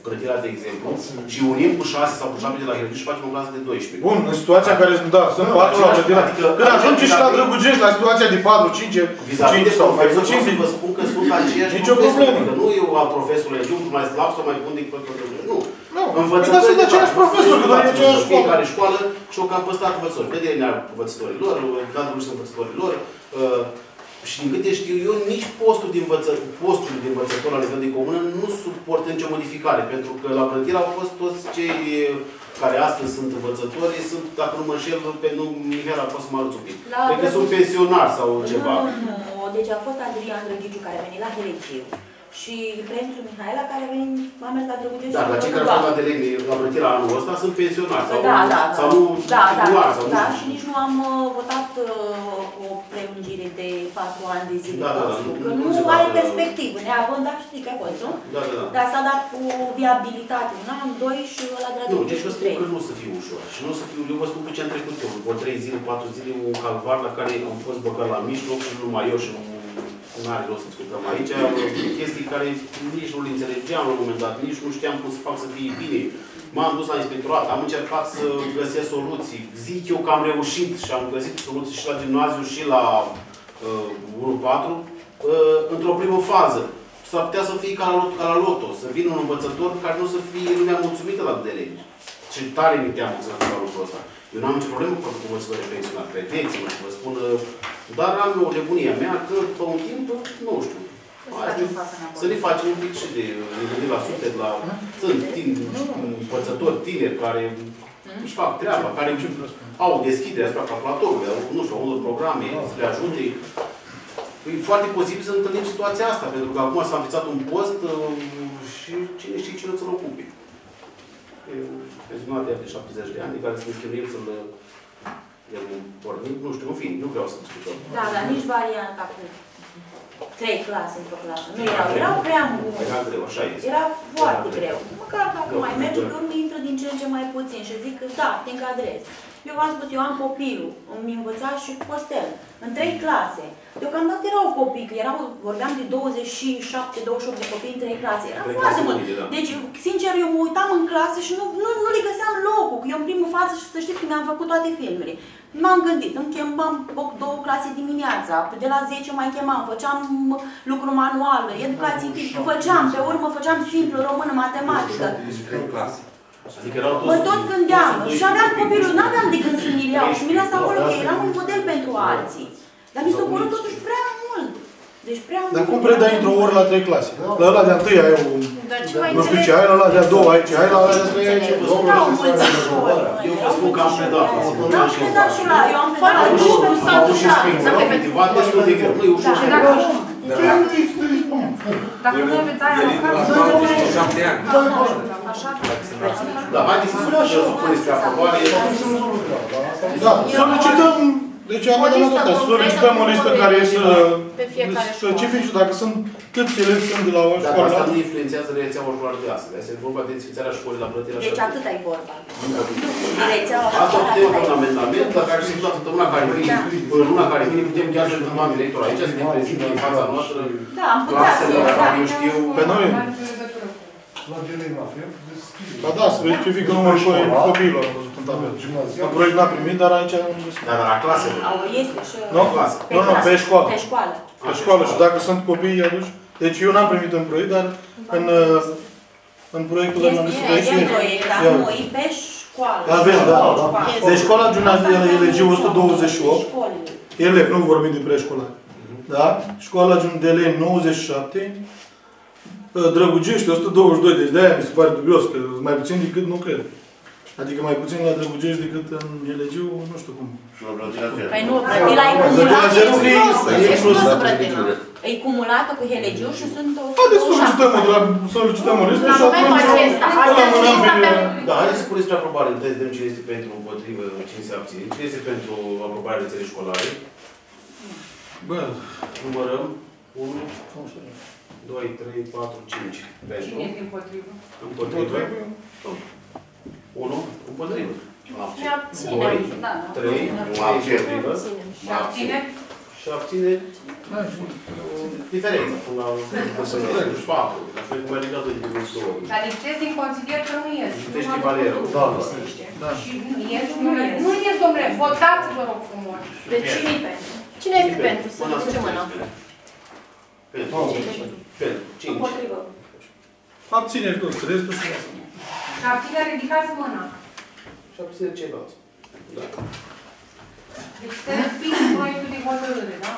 Grătira, de exemplu, și unim cu 6 sau cu 7 de la Helegiu și facem o clasă de 12. Bun, în situația în care sunt, da, sunt Nu, patru la același- grădina. adică- Când ajunge și la vis-a-vis- Drăgugești, la situația de 4, 5, Vis-a-vis 5 de sau mai profesor, puțin, vreau să vă spun că sunt aceiași Nicio profesori, problemă. Adică nu eu al profesorului Egiu, mai slab sau mai bun decât profesorul Nu. Nu, Învățători dar sunt de aceiași fapt, profesori, că doar e aceeași școală. Fiecare școală și o cam păstrat învățători. Vederea învățătorilor, datul și învățătorilor. Uh, și din câte știu eu, nici postul de, învăță, postul de învățător la nivel de comună nu suportă nicio modificare. Pentru că la plătire au fost toți cei care astăzi sunt învățători, sunt, dacă nu mă înșel, pe nu, Mihai a fost să mă arăți un pic. La Cred că sunt pensionari sau ceva. Nu, nu, nu. Deci a fost Adrian Drăgiciu care a venit la Helegiu și prințul Mihaela care a venit, a mers la Drăgugești. Da, și dar cei a care făcut fac la delegni la plătirea anul ăsta sunt pensionari sau, Da, da, sau da. nu da, da, titulari, sau da, nu și nici nu am uh, votat uh, o prelungire de 4 ani de zile Da, da, da, postul, nu- că nu nu, se are va- perspectivă, neavând, dar știi că a fost, nu? Da, da, da. Dar s-a dat cu viabilitate un an, doi și ăla de la Nu, deci vă spun trei. că nu o să fie ușor. Și nu o să fie, eu vă spun pe ce am trecut eu. Vreo trei zile, patru zile, un calvar la care am fost băgat la mijloc și numai eu și nu are rost să discutăm aici. Chestii care nici nu le înțelegeam la un moment dat, nici nu știam cum să fac să fie bine. M-am dus la inspectorat, am încercat să găsesc soluții. Zic eu că am reușit și am găsit soluții și la gimnaziu și la uh, 1-4 uh, într-o primă fază. S-ar putea să fie ca la, lot, ca la loto, să vină un învățător care nu să fie lumea mulțumită la de legi. Și tare mi teamă să fac lucrul ăsta. Eu n-am nicio problemă cu faptul că vă să pensionat. Credeți-mă, vă spun, uh, dar am o nebunie mea că pe un timp, nu știu, Să hai facem să- față înapoi. să ne facem un pic și de, ne gândim la sute, la sunt tineri, învățători tineri care își fac treaba, care au deschidere asupra calculatorului, au, nu știu, au unor programe, să le ajute. E foarte posibil să întâlnim situația asta, pentru că acum s-a înființat un post uh, și cine știe cine să-l ocupe. E o pensionatea de 70 de ani, de care să ne chinuim să-l el pornim, nu știu, în fin, nu vreau să discutăm. Da, dar nici varianta cu trei clase într-o clasă. Nu erau, erau prea mulți. Era greu, așa este. Era foarte greu. Măcar dacă Eu mai sunt merge, de pe urmă intră din ce în ce mai puțin și zic că da, te încadrezi. Eu v-am spus, eu am copilul, îmi învăța și Costel, în trei clase. Deocamdată erau copii, că erau, vorbeam de 27-28 de copii în trei clase. Era Trei foarte clase mult. medie, da. Deci, sincer, eu mă uitam în clasă și nu, nu, nu le găseam locul. Că eu în primul fază și să știți că mi-am făcut toate filmele. M-am gândit, îmi chemam o- două clase dimineața, de la 10 mai chemam, făceam lucru manual, educație fizică, făceam, pe urmă făceam simplu, română, matematică. Adică erau toți... Mă tot gândeam toți și aveam 12 copilul, nu aveam de gând să mi iau și mi las acolo că Da, eram un model pentru alții. Dar mi s-a părut totuși prea mult. Deci prea mult. Dar cum predai într-o oră la trei clase? La ăla de-a întâi ai un... Dar ce mai Nu știu înțeleg? ce ai, la ăla de-a doua aici, ai la ăla de-a treia aici. Erau mulți în școli, măi, Eu vă erau spun că am mulți predat. școli. Da, am predat și la, eu am predat Fără la nu, școli. s-a Au dus și la- sprijin, să erau pe- motivat destul de greu. Nu e ușor. Da. Și dacă, Ce nu te explici, mă? dacă nu aveți aia la casă, Șapte ani. așa, Da, haideți să să supuneți pe aprobare. Da, solicităm, deci am O listă dat asta, completă solicităm o cu listă numărul care de să pe fiecare școală. specifice, dacă sunt câți elevi sunt de la o Dacă școală la asta alta. nu influențează rețeaua școlară de astăzi. Asta e vorba de înființarea școlii la plătirea Deci atât ai vorba. Rețeaua Asta școlară, putem atât ai un amendament la care se toată săptămâna care vine, până luna care vine, putem chiar să întâlnim doamne director aici, să ne prezinte în fața noastră Da, am putea să, clasele, da. care eu știu. Pe noi. La Gelei la fel, descrie. Ba da, să verifică numărul co- copiilor, am văzut în tabel. Gimnazial. În proiect n-a primit, dar aici am găsit. Dar la clase. Au, este și... Nu? Clasă. Pe Nu, nu, clasă. pe școală. Pe școală. Pe școală și dacă sunt copii aduși. Deci eu n-am primit în proiect, dar în, uh, în proiectul ăla am Este, găsit aici. este în e. proiect, dar Ia nu, uite. e pe școală. Avem, da. Școală. Deci școala gimnazială e LG 128, Școlile. elevi, nu vorbim de preșcolar. Da? Școala de eleni 97, Drăgugești 122, deci de-aia mi se pare dubios, că sunt mai puțin decât nu cred. Adică mai puțin la Drăgugești decât în Elegiu, nu știu cum. Și la plătirea zero. Păi nu, plătila e Plătirea cumulată, zero e e exclusă, e e exclusă. exclusă plătina. E cumulată cu Helegiu și sunt o Haideți să solicităm, o- la, solicităm o listă La și momentul atunci acesta, îl astea amânăm sunt lista pe... pe- Da, haideți să puneți pe aprobare. Întâi să vedem cine este pentru, împotrivă, cine se abține. Cine este pentru aprobarea rețelei școlare? Bă, Numărăm 1, 2, 3, 4, 5. Pentru. Cine este împotrivă? Împotrivă. 1. Împotrivă. Ne abținem. 2, Da. 3, Mă abțin. împotrivă. Și abține? Și abține diferența până la 4. La fel cum ai ridicat de două. Dar lipsesc din consilier că nu ies. Lipsește Nu mă Valerul. duc. Da, da. da. Și nu ies, nu ies. Nu ies, domnule, votați, vă rog frumos. Deci cine pentru? Cine este pentru? Să Mâna ridice mâna. Pentru. Pentru. 5. Împotrivă. Abțineri toți, restul și Și abține, ridicați mâna. Și abține ceilalți. Da. Deci se resping proiectul de hotărâre, da?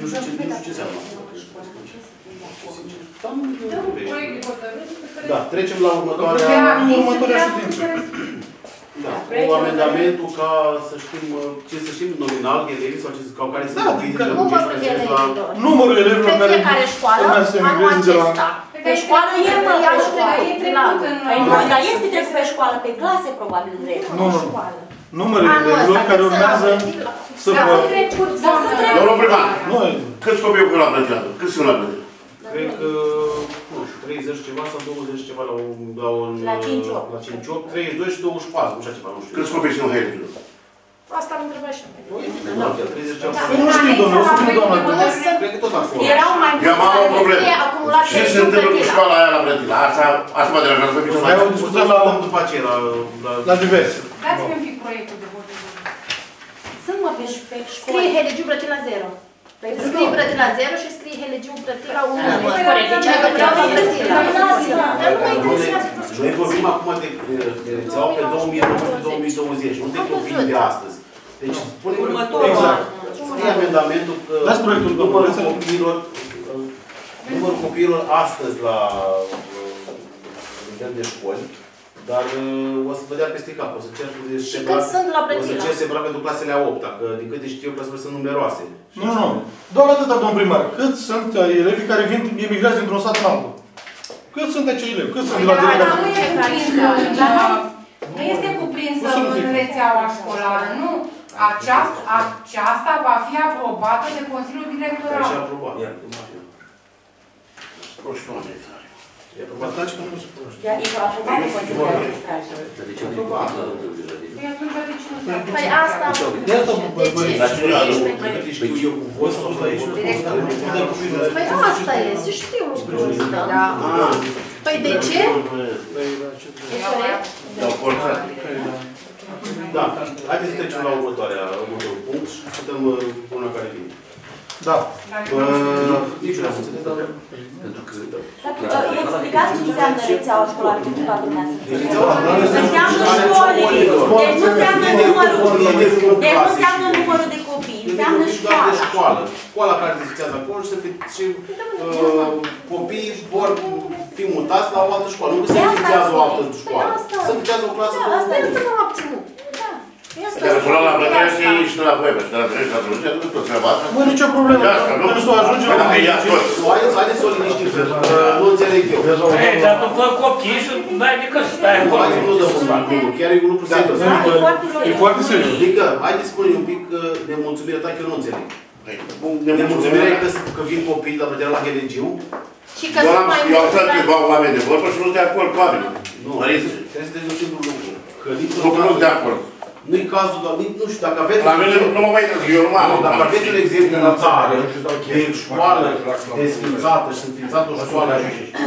Nu știu ce, nu știu ce înseamnă asta. Dar nu Dă un privește. proiect de hotărâre pe care... Da, trecem la următoarea... Pe următoarea admis, ședință. Se resping. Da, cu amendamentul ca să știm, uh, ce să știm nominal, elevii sau ce, ca care sunt Da, copiii că din Numărul Lăbugești, care sunt la... elevilor. Numărul elevilor Pe care fiecare școală, urmează să anul emigreze de la... acesta. Pe școală e, mă, pe școală. E trecut în... Păi nu, dar este trecut pe școală, pe clase probabil drept. Nu, nu. școală. Numărul Anul elevilor ăsta, care cât urmează sunt să Da, vă... sunt trecut, Da, sunt doamnă. trecut. Domnul primar, Noi, câți copii au la plătirea? Câți sunt la plătirea? cred că, nu știu, 30 ceva sau 20 ceva la un... La, un, la 5 8. La 5 8, 32 și 24, nu știu ceva, nu știu. Cât scopești un hectare? Asta am întrebat și pe Nu, da. da. chiar 30 ceva. Da. Exact. Nu știu, domnule, nu știu, doamna, cred că tot acolo. Erau mai mulți care nu fie acumulat Ce se întâmplă cu școala aia la Brătila? Asta, asta mă deranjează pe mine. Mai discutăm la după aceea, la... La diverse. Dați-mi un pic proiectul de vot. Sunt mă pe școală. Scrie Helegiu Brătila 0. Păi, scrii Brătila 0 și scrii Helegiu Brătila 1. Corect, deci ai păi, vreau să Dar nu mă interesează. Noi vorbim acum de rețeaua pe 2019-2020, nu de copii de astăzi. Deci, spunem exact. Scrie amendamentul numărul copiilor numărul copiilor astăzi la uh, nivel de școli dar uh, o să vă dea peste cap, o să cer Și cât sunt la o să Brăila? cer separat pentru clasele a 8 că din câte știu eu, clasele sunt numeroase. Nu, nu. Doar atâta, domn primar. Cât sunt uh, elevii care vin, emigrați dintr-un sat în altul? Cât sunt acei elevi? Cât sunt de la Dar delegație? nu e cuprinsă în, uh, nu este cuprinsă Nu sunt în rețeaua școlară, nu. Aceasta, aceasta va fi aprobată de Consiliul Care și Directoral. aprobat. Ia. E aprobat. Ataci că nu se cunoaște. Ea e aprobat de Consiliul de Administrație. Dar de ce nu e cuprins la Târgu Jiu Păi atunci de ce nu se Păi aplică? asta... De asta, bă, bă, De ce? bă, Ești Din pe- câte știu eu cu voi sau la aici, Păi asta e, să știu lucrul ăsta. Da. Păi de ce? E corect? Dau forța. Da, haideți să trecem la următoarea, următorul punct și putem uh, una care vine. Da. Uh, nici eu nu am înțeles, dar Pentru că... Dar, uh, Explicați ce înseamnă rețeaua școlară pentru toată lumea să Deci înțeleagă. rețeaua școlară Înseamnă școlile. Deci nu înseamnă numărul. Deci nu înseamnă numărul de copii. Înseamnă Deci doar de școala. școală. Școala care se fixează acolo și, să fi, și uh, copiii vor fi mutați la o altă școală. Nu că se De asta fixează o altă spune. școală. Păi asta- Se fixează o clasă Da, de asta De asta m-am abținut. Da. Păi asta Care spune. sunt la plătire și ei și la voi, și de la plătire și la plătire, aduc tot treaba asta. Bă, nicio problemă. De asta, nu? Trebuie să o ajungem Păi la dacă ia tot. Nu, Haideți, haideți să o liniștim, că uh, nu înțeleg eu. Ei, dar tu fă copii și n-ai decât să stai Nu, acolo. haideți nu dăm să fac, nu, chiar e un lucru serios. Da, e foarte E serios. foarte serios. Adică, haideți să spunem un pic uh, de mulțumirea ta, că eu nu înțeleg. Păi, Nemulțumirea e că, că vin copii la plătirea la Gelegiu. Și că Eu sunt am, mai eu am mulți stat la- câțiva oameni de vorbă și nu sunt de acord cu oamenii. Nu, Măriți, trebuie să te un simplu lucru. Că nu niciodată sunt de acord. Nu-i cazul, dar nici, nu știu, dacă aveți... La mine nu mă mai interesează, eu nu am. Nu, Dacă aveți un exemplu la țară de școală desfințată și înființată o școală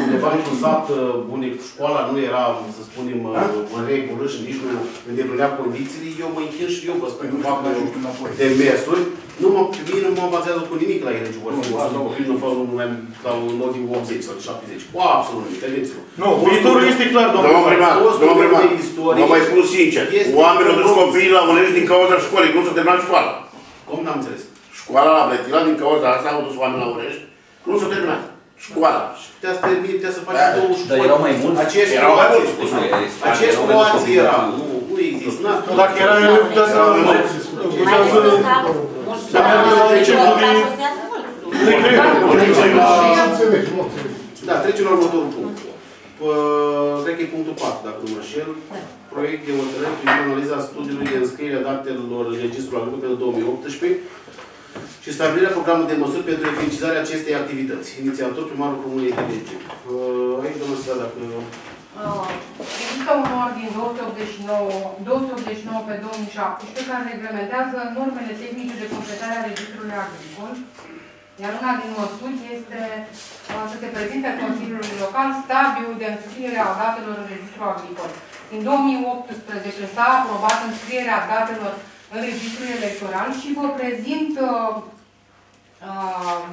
undeva într-un sat uh, unde școala nu era, să spunem, uh, în regulă și nici nu îndeplinea condițiile, eu mă închin și eu vă spun, nu fac demersuri. Nu mă, pe mine nu mă bazează cu nimic la ele ce vor fi. Asta copii nu fac numai la un lot din 80 sau 70. Cu absolut nimic, credeți-mă. Nu, viitorul este clar, domnul Domnul primar, Fost domnul primar, de istorie. vă mai spun sincer, Este oamenii au dus un copiii la Unești din cauza școlii, nu s-a terminat școala. Cum n-am înțeles? Școala la Brătila, din cauza asta au dus oamenii la Unești, nu s-a terminat. Școala. Și putea să permite, putea să faci Da, două Dar școli. erau mai mulți? Aceeași Erau mai situație. mulți. Aceeași Erau mai mulți situație copii era. la- Nu, nu există. N-a- Dacă era el, putea să... Mai putea ales să... că Să meargă la exemplu de... de greu. Da, trecem la următorul punct. Pă- Cred că e punctul 4, dacă nu mă înșel. Proiect de hotărâre privind analiza studiului de înscriere a datelor în registrul agricol pentru 2018 și stabilirea programului de măsuri pentru eficizarea acestei activități. Inițiator primarul Comunei de Lege. Uh, Aici, domnul Stea, dacă... Uh, Există un ordin 289, 289 pe 2017 care reglementează normele tehnice de completare a registrului agricol, iar una din măsuri este uh, să se prezinte Consiliului Local stadiul de înscriere a datelor în registrul agricol. În 2018 s-a aprobat înscrierea datelor în registrul electoral și vă prezint uh, uh,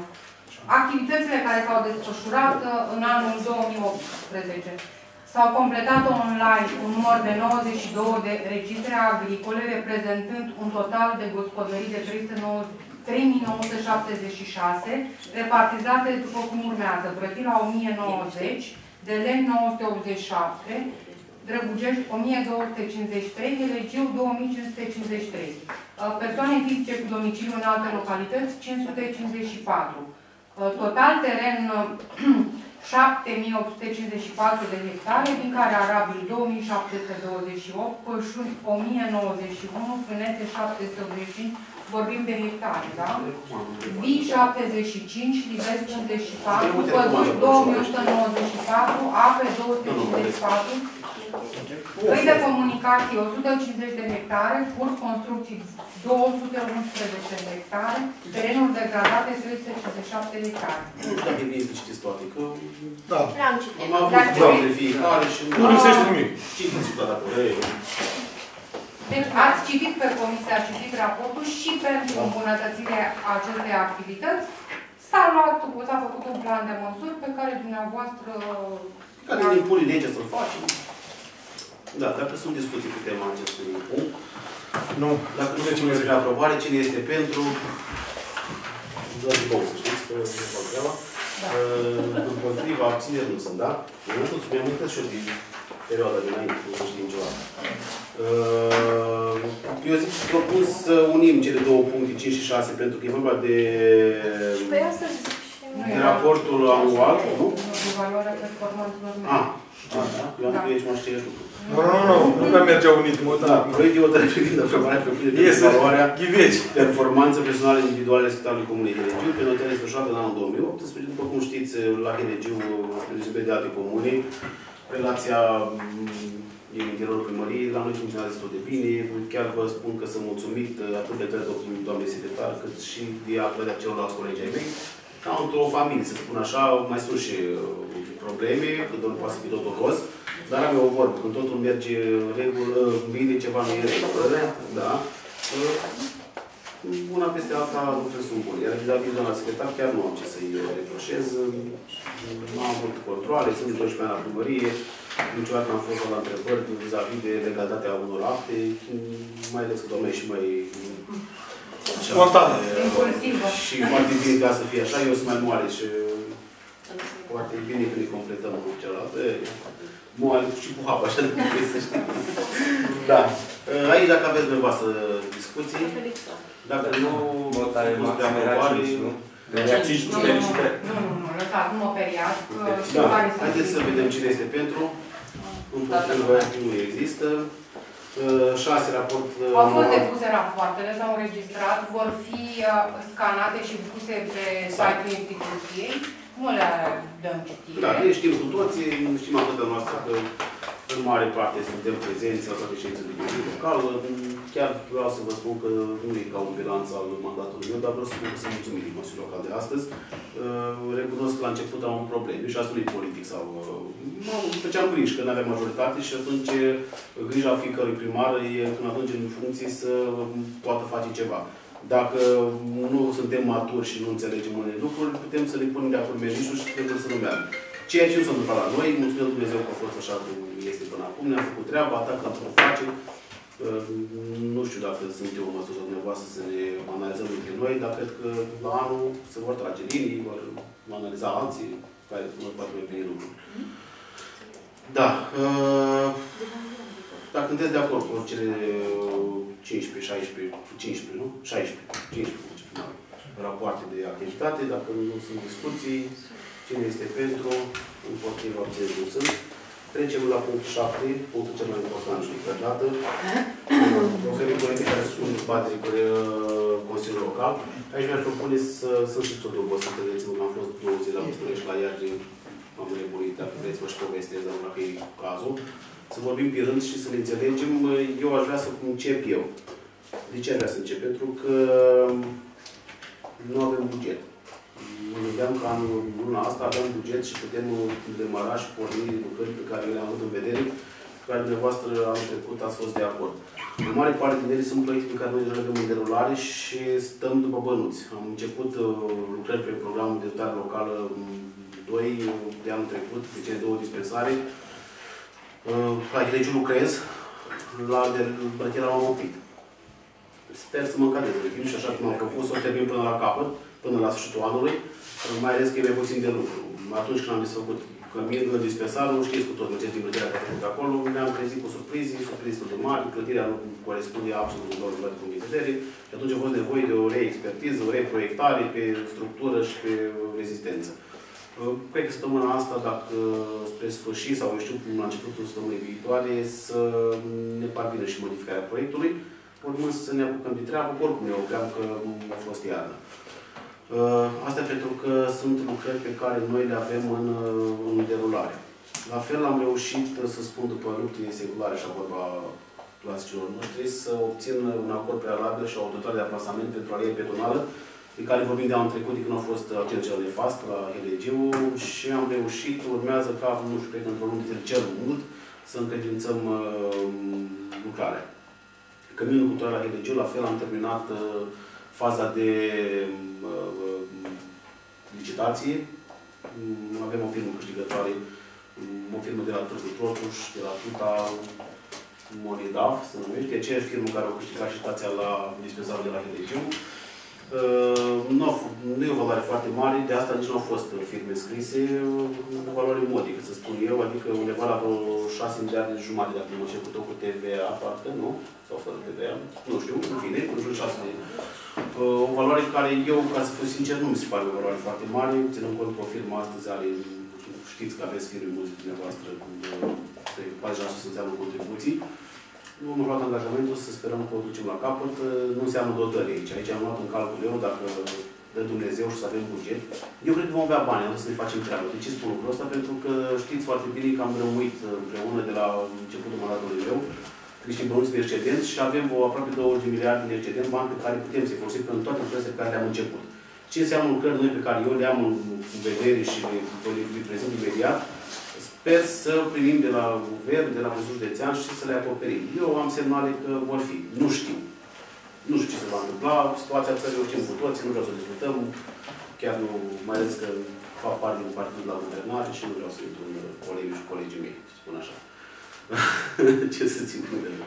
activitățile care s-au desfășurat uh, în anul 2018. S-au completat online un număr de 92 de registre agricole, reprezentând un total de gospodării de 309 3976, repartizate după cum urmează. Brătila 1090, Delen 987, Drăbugești 1253, Elegiu 2553. Uh, Persoane fizice cu domiciliu în alte localități 554. Uh, Total teren uh, 7854 de hectare, din care arabil 2728, pășuni 1091, frânete 785, vorbim de hectare, da? Vii 75, Libes 54, păduri 2194, ape 254, Căi de comunicații 150 de hectare, curs construcții 211 de hectare, terenuri degradate 357 de hectare. Nu știu dacă e bine să știți toate, că Da. Le-am citit. am avut Dacă- doamne fiecare și... Nu lipsește nimic. Ce discutat acolo? E, Deci ați citit pe comisie, ați citit raportul și pentru îmbunătățirea acestei activități s-a luat, s-a făcut un plan de măsuri pe care dumneavoastră Care ne impune legea să-l facem. Da, dacă sunt discuții pe tema acestui punct, Nu. dacă nu se cine spre aprobare, cine este pentru, doar de două, să știți că nu fac treaba. Uh, Împotriva, abțineri nu sunt, da? Eu nu sunt, mi-am uitat și eu din perioada dinainte, nu știm niciodată. Uh, Eu zic, propun să unim cele două puncte, 5 și 6, pentru că e vorba de, Păi asta zic și de raportul anual, nu? Evaluarea performanțelor Ah, ah, da? Eu am Da. că aici mă știe lucru. Nu, nu, nu, nu prea mergea unit, mă Da, uitam. proiect de hotărâre privind aprobarea propunerii de Iese, evaluarea ghiveci. performanță personală individuale a secretarului Comunei Helegiu, pe notare desfășurată în anul 2018. După cum știți, la Helegiu, spre deosebire de alte comune, relația mm, din interiorul primăriei, la noi funcționează destul de bine. Chiar vă spun că sunt mulțumit uh, atât de către doamnei secretar, cât și de activitatea celorlalți colegi ai mei. Ca într-o familie, să spun așa, mai sunt și uh, probleme, că nu poate să fie totul roz, dar am eu o vorbă, când totul merge în regulă, bine, ceva nu e în regulă, da. Uh, Una peste alta lucrurile sunt bune. Iar vis-a-vis de doamna secretar, chiar nu am ce să-i reproșez. Nu am avut controle, sunt 12 ani la primărie, niciodată n-am fost la întrebări vis-a-vis de legalitatea unor acte, mai ales că doamna e și mai... așa, Spontană. e, Impulsivă. Și foarte bine ca să fie așa, eu sunt mai moare și foarte bine când ne completăm cu celălalt. E, Moale și cu hapă, așa de cum să știi. Da. Aici, dacă aveți dumneavoastră discuții, dacă nu, Votare supus pe maximă era aprobare, 5, nu? Era 5 Nu, nu, felicitări. nu, nu, nu, lăsați, nu mă periați, că știu Da, care sunt haideți să criticile. vedem cine este pentru. Împotrivă nu există. Uh, Șase raport. uh, Au fost anual. depuse rapoartele, s-au înregistrat, vor fi uh, scanate și puse pe site-ul instituției. Nu le dăm citire. Da, ne știm cu toții, știm atâta noastră că în mare parte suntem prezenți la toate ședințele de Consiliul Local. Chiar vreau să vă spun că nu e ca un bilanț al mandatului meu, dar vreau să spun că sunt mulțumit din Consiliul Local de astăzi. Uh, Recunosc că la început am un probleme și asta nu e politic sau... uh, Nu, făceam griji că nu aveam majoritate și atunci uh, grija fiecărui primar e când atunci în funcție să poată face ceva. Dacă nu suntem maturi și nu înțelegem unele lucruri, putem să le punem de acolo merișul și trebuie să nu meargă. Ceea ce nu s-a întâmplat la noi, mulțumim lui Dumnezeu că a fost așa cum este până acum, ne-a făcut treaba, atât că am putut face. Uh, Nu știu dacă sunt eu în măsură dumneavoastră să ne analizăm între noi, dar cred că la anul se vor trage linii, vor analiza alții care cunosc poate mai bine lucruri. Da. uh, Dacă sunteți de acord cu cele 15, 16, 15, nu? 16, 15, ce final, rapoarte de activitate, dacă nu sunt discuții, cine este pentru, împotriva, abțineri, nu sunt. Trecem la punctul 7, punctul cel mai important și niciodată. Oferim proiecte care sunt dezbatere cu uh, Consiliul Local. Aici mi-aș propune să sunt și tot obosit, credeți-mă că am fost două zile la București la iar, am nebunit, dacă vreți mă și povestesc, dar dacă e cazul. Să vorbim pe rând și să ne înțelegem. Eu aș vrea să încep eu. De ce aș vrea să încep? Pentru că nu avem buget. Mă gândeam că anul luna asta avem buget și putem demara și porni lucrări pe care le-am avut în vedere, cu care dumneavoastră anul trecut ați fost de acord. În mare parte din ele sunt proiecte pe care noi deja le avem în derulare și stăm după bănuți. Am început uh, lucrări pe programul de dezvoltare locală 2 de anul trecut, pe cele două dispensare. Uh, La Hilegiu lucrez, la Brătiera m-am oprit. Sper să mă încadrez în timp și așa cum am propus, o termin până la capăt, până la sfârșitul anului, mai ales că e mai puțin de lucru. Atunci când am desfăcut căminul dispensar, nu știți cu tot, mergeți din plătirea care a făcut acolo, ne-am trezit cu surprize, surprize destul de mari, plătirea nu corespunde absolut cu lor de punct de vedere și atunci a fost nevoie de o reexpertiză, o reproiectare pe structură și pe rezistență. Cred că săptămâna asta, dacă spre sfârșit sau eu știu, la începutul săptămânii viitoare, să ne parvină și modificarea proiectului, urmând să ne apucăm de treabă, oricum eu cream că a fost iarnă. Uh, Asta pentru că sunt lucrări pe care noi le avem în, uh, în derulare. La fel am reușit, să spun după lupte seculare și a vorba clasicilor noștri, să obțin un acord prealabil și o autoritate de aplasament pentru alie pedonală, de care vorbim de anul trecut, de când a fost accident cel nefast la Helegiu și am reușit, urmează ca, nu știu, cred că într-o lună de cel mult, să încredințăm uh, lucrarea. Căminul cu la Helegiu, la fel, am terminat uh, faza de uh, licitație. Mm, Avem o firmă câștigătoare, mm, o firmă de la Târgu Trotuș, de la Tuta, Monidav, să numește, aceeași firmă care a câștigat și stația la dispensarul de la Helegiu. Uh, nu, au f- nu e o valoare foarte mare, de asta nici nu au fost uh, firme scrise, uh, o valoare modică, să spun eu, adică undeva la vreo 6 miliarde de jumate, dacă nu mă știu cu tot cu TVA, parcă nu, sau fără TVA, nu știu, în fine, în jur 6 de Uh, O valoare care eu, ca să fiu sincer, nu mi se pare o valoare foarte mare, ținând cont că o firmă astăzi are, știți că aveți firme mulți dumneavoastră cu uh, 40% să înseamnă contribuții, nu am luat angajamentul să sperăm că o ducem la capăt. Nu înseamnă dotări aici. Aici am luat în calcul eu, dacă dă Dumnezeu și să avem buget. Eu cred că vom avea bani, am să ne facem treabă. De ce spun lucrul ăsta? Pentru că știți foarte bine că am rămuit împreună de la începutul mandatului meu niște bănuți de excedenți și avem o aproape 20 de miliarde de excedenți, bani pe care putem să-i folosim pentru toate lucrurile pe care le-am început. Ce înseamnă lucrări noi pe care eu le-am în în vedere și le, le, le prezint imediat, Sper să primim de la guvern, de la Consiliul Județean și să le acoperim. Eu am semnale că vor fi. Nu știu. Nu știu ce se va întâmpla. Situația țării o știm cu toții, nu vreau să discutăm. Chiar nu, mai ales că fac parte din partidul la guvernare și nu vreau să intru în colegii și colegii mei, să spun așa. ce să țin cu ele.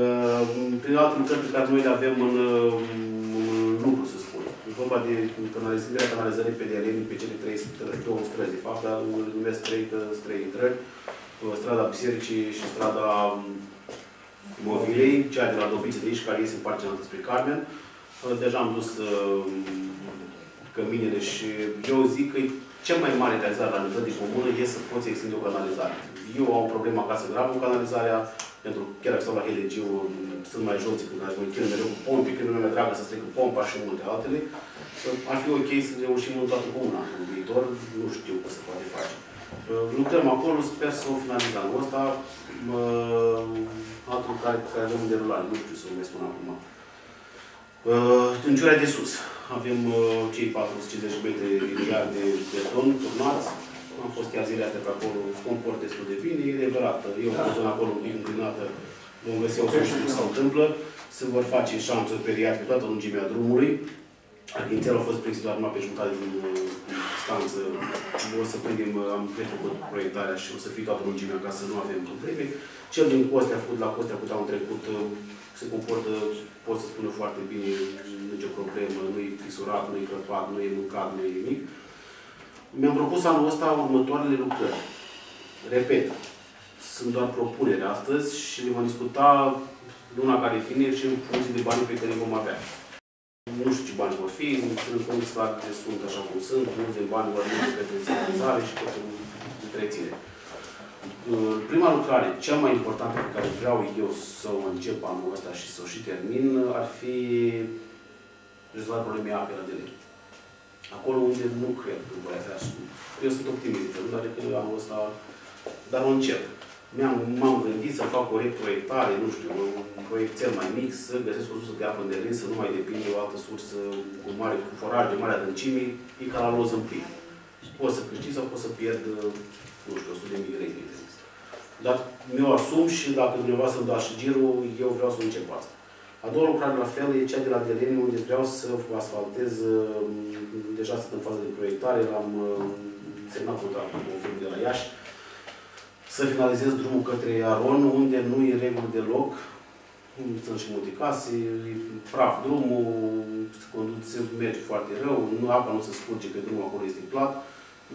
Uh, Prin alte lucrări pe care noi le avem în, uh, în lucru, să spun. E vorba de canalizarea canalizării pe Dialeni, pe cele trei, două străzi, de fapt, dar le numesc trei, că sunt trei intrări. Uh, Strada Bisericii și strada um, Movilei, cea de la Dobițe de aici, care iese în partea spre Carmen. Uh, Deja am dus uh, căminele și eu zic că e cel mai mare realizare la nivel de comună e să poți extinde o canalizare. Eu am o problemă acasă gravă cu canalizarea, pentru că chiar dacă stau la Helegiu, sunt mai jos când aș mă chinuie mereu cu pompi, când nu mi-e dragă să strică pompa și multe altele. Ar fi ok să reușim în toată comuna. În viitor, nu știu cum se poate face. Lucrăm acolo, sper să o finalizăm anul ăsta. Altul care, care avem în derulare, nu știu să vă mai spun acum. În Ciurea de sus avem uh, cei 450 metri lineari de beton turnați. Am fost chiar zilele astea pe acolo, se comportă destul de bine, e adevărat. E o zonă acolo un pic înclinată, vom găsi o soluție ce se întâmplă. Se vor face șanțuri periat pe toată lungimea drumului. Inițial au fost prins doar numai pe jumătate din uh, distanță. O să prindem, uh, am prefăcut proiectarea și o să fie toată lungimea ca să nu avem probleme. Cel din Costea a făcut la Costea cu anul trecut, uh, se comportă, pot să spun eu foarte bine, nicio problemă, nu e fisurat, nu e crăpat, nu e mâncat, nu e nimic. Mi-am propus anul ăsta următoarele lucrări. Repet, sunt doar propuneri astăzi și le vom discuta luna care vine și în funcție de banii pe care îi vom avea. Nu știu ce bani vor fi, în cont statele sunt așa cum sunt, mulți din bani vor merge pentru centralizare și pentru întreținere. Prima lucrare, cea mai importantă pe care vreau eu să o încep anul ăsta și să o și termin, ar fi rezolvarea problemei apei la Delei. Acolo unde nu cred că voi avea Eu sunt optimist, dar că anul ăsta, dar o încep. Mi-am, m-am gândit să fac o reproiectare, nu știu, un proiectel mai mic, să găsesc o sursă de apă în Delin, să nu mai depinde o altă sursă cu mare, cu foraj de mare adâncime, e ca la loz în plin. Poți să câștigi sau poți să pierd, nu știu, 100 de mii de lei. Dar mi-o asum și dacă dumneavoastră îmi dați și girul, eu vreau să încep asta. A doua lucrare la fel e cea de la Deleni, unde vreau să asfaltez, deja sunt în fază de proiectare, l-am semnat contractul cu o firmă de la Iași, să finalizez drumul către Aron, unde nu e regulă deloc, sunt și multe case, e praf drumul, se conduce, se merge foarte rău, nu, apa nu se scurge, că drumul acolo este plat,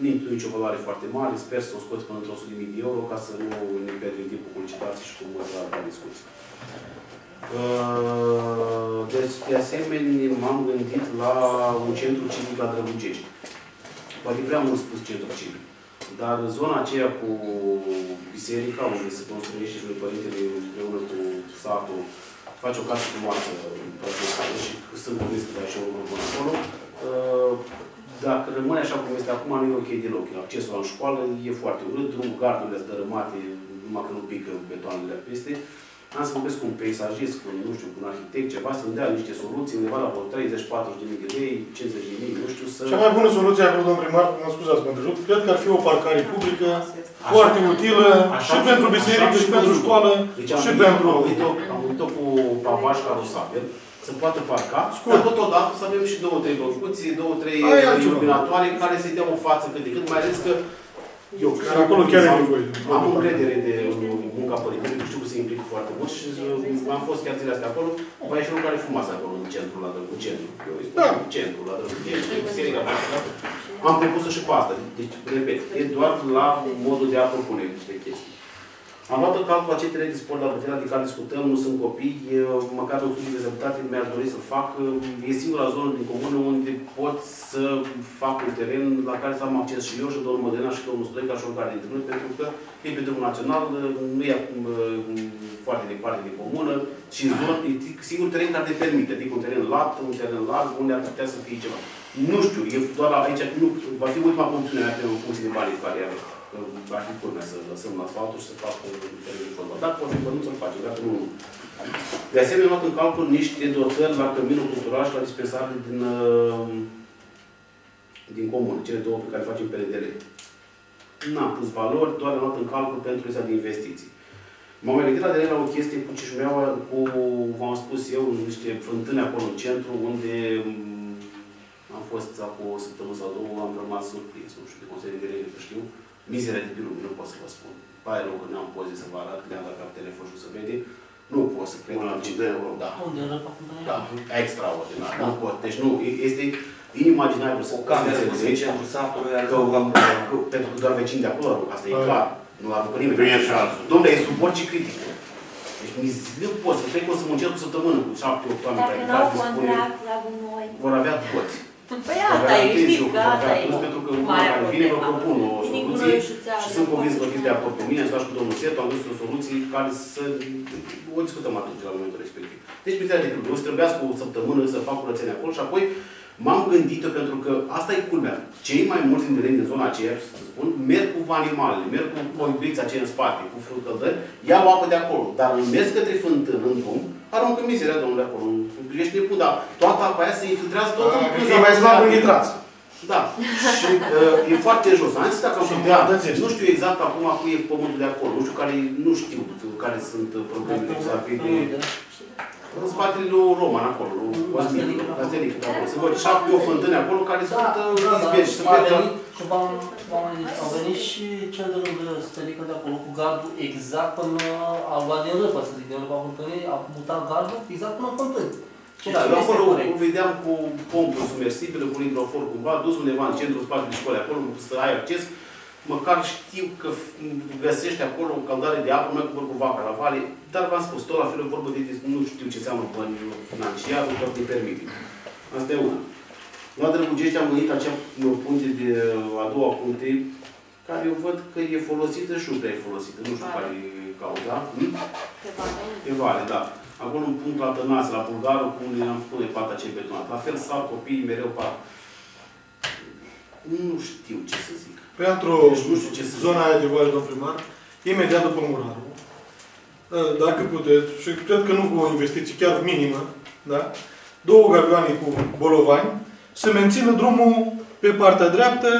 nici nu nicio valoare foarte mare, sper să o scot până într-o 100.000 de euro ca să nu ne pierdem timpul cu licitații și cu multe alte discuții. Deci, de asemenea, m-am gândit la un centru civic la Drăgugești. Poate prea mult spus centru civic. Dar zona aceea cu biserica, unde se construiește și lui Părintele împreună cu satul, face o casă frumoasă și sunt convins că și un bun acolo. Dacă rămâne așa cum este acum, nu e ok deloc. Accesul la școală e foarte urât, drumul gardurile sunt dărâmate, numai că nu pică betoanele peste. Am să vorbesc cu un peisajist, cu, nu știu, cu un arhitect, ceva, să-mi dea niște soluții, undeva la vreo 30-40 de mii de lei, 50 de mii, nu știu, să... Cea mai bună soluție, acolo, domnul primar, mă scuzați, mă întrerup, cred că ar fi o parcare publică, așa, foarte utilă, așa, și pentru biserică, și pentru școală, deci și am pentru... Am gândit-o cu pavaj carosabil, să poată parca, Scurt. dar totodată să avem și două, trei locuții, două, trei Aia e altceva. iluminatoare care să-i dea o față cât de cât, mai ales că Eu, Și acolo chiar e nevoie. Am încredere de munca părintelui, știu că se implică foarte mult și uh, am fost chiar zilele astea acolo. Mai e și unul care fumează acolo, în centru, la Drăgu, centru. Eu îi spun, Da. centru, la Drăgu, biserica Patriarhă. Am propus-o și pe asta. Deci, repet, e doar la modul de a propune niște chestii. Am luat în calcul acei tereni de sport la Bătăina de care discutăm, nu sunt copii, e, măcar un studiu de dezvoltare mi-ar dori să fac. E singura zonă din comună unde pot să fac un teren la care să am acces și eu și domnul Mădălina și domnul Stoica și oricare dintre noi, pentru că e pe drumul național, nu e acum uh, foarte departe de comună și în zonă, e singurul teren care te permite, adică un teren lat, un teren larg, unde ar putea să fie ceva. Nu știu, e doar aici, nu, va fi ultima opțiune mea în funcție de banii care are ar fi culmea să lăsăm asfaltul și să facă un teren de fotbal. Dacă poate nu să-l facem, dacă nu. De asemenea, am luat în calcul niște dotări la căminul cultural și la dispensarele din, uh, din comună, cele două pe care facem PNDL. N-am pus valori, doar am luat în calcul pentru lista de investiții. M-am mai legat de la o chestie cu Cișmeaua, cu, v-am spus eu, niște fântâni acolo în centru, unde mm, am fost acum o săptămână sau două, am rămas surprins, nu știu, de consider de rele, că știu. Mizerea de bilu, nu pot să vă spun. Pare rău că n-am poze să vă arăt, le-am dat pe telefon și o să vede. Nu pot să cred. Un accident, Da. Unde era pe Da, extraordinar. Nu pot. Deci nu, este inimaginabil să O cameră să cu înțelegi centrul satului are că, că, pentru că doar vecini de acolo arunc, asta e Da. clar. Nu aruncă nimeni. Nu e șansă. Domnule, e sub orice critică. Deci nici nu pot să cred că o să muncesc o săptămână cu șapte, opt oameni Dacă care n-au dispune, contract la gunoi. vor avea toți. Păi asta e, știți că asta e. Pentru că Marea care vine vă problemă. propun o Vine cu soluție noi și ți-a- și sunt convins că fiți de acord cu mine, am stat și cu domnul Setu, am găsit o soluție care să o discutăm atunci la momentul respectiv. Deci, pe de lucru, eu să trebuiască o săptămână să fac curățenia acolo și apoi m-am gândit eu pentru că asta e culmea. Cei mai mulți dintre ei din zona aceea, să spun, merg cu animalele, merg cu coiblița aceea în spate, cu fructădări, iau apă de acolo. Dar în mers către fântână, în drum, aruncă mizeria, domnule, acolo. Ești nebun, dar toată apa aia se infiltrează tot în E mai slab în nitrați. da. Și uh, e foarte jos. Am zis dacă am Și putea, îmbunătățești. nu știu exact acum cu e pământul de acolo, nu știu care, nu știu care sunt uh, problemele vis-a-vis de... În spatele lui Roman acolo, lui Cosmin, lui Castelic, de acolo. Să văd șapte o fântâni acolo care sunt uh, izbești. Și să a vede la... venit și v-am, v-am mai zis, au venit și cel de lângă Stelică de acolo cu gardul exact până a luat din râpă, să zic, din râpa fântânii, a mutat gardul exact până în fântâni. Ceea Da, ce eu nu este acolo corect. o vedeam cu pompă submersibilă, cu un hidrofor cumva, dus undeva în centru, în spatele școlii acolo, să ai acces. Măcar știu că f- găsești acolo o căldare de apă, mai cu cu vaca la vale, dar v-am spus, tot la fel e vorba de, nu știu ce înseamnă bani financiar, nu tot îi permite. Asta e una. La Drăgugești am gândit acea punte de a doua punte, care eu văd că e folosită și nu prea e folosită. Nu știu care e cauza. Hm? Pe vale. Pe vale, da. Acolo un punct la Tănase, la Bulgarul, cum ne am pune pata ce betonat. La fel sar copiii mereu pa. Nu știu ce să zic. Pentru Deci nu știu ce să zona aia de vale, domn primar, imediat după Murarul, uh, dacă puteți, și cred că nu cu o investiție chiar minimă, da? două gavioane cu bolovani, să mențină drumul pe partea dreaptă,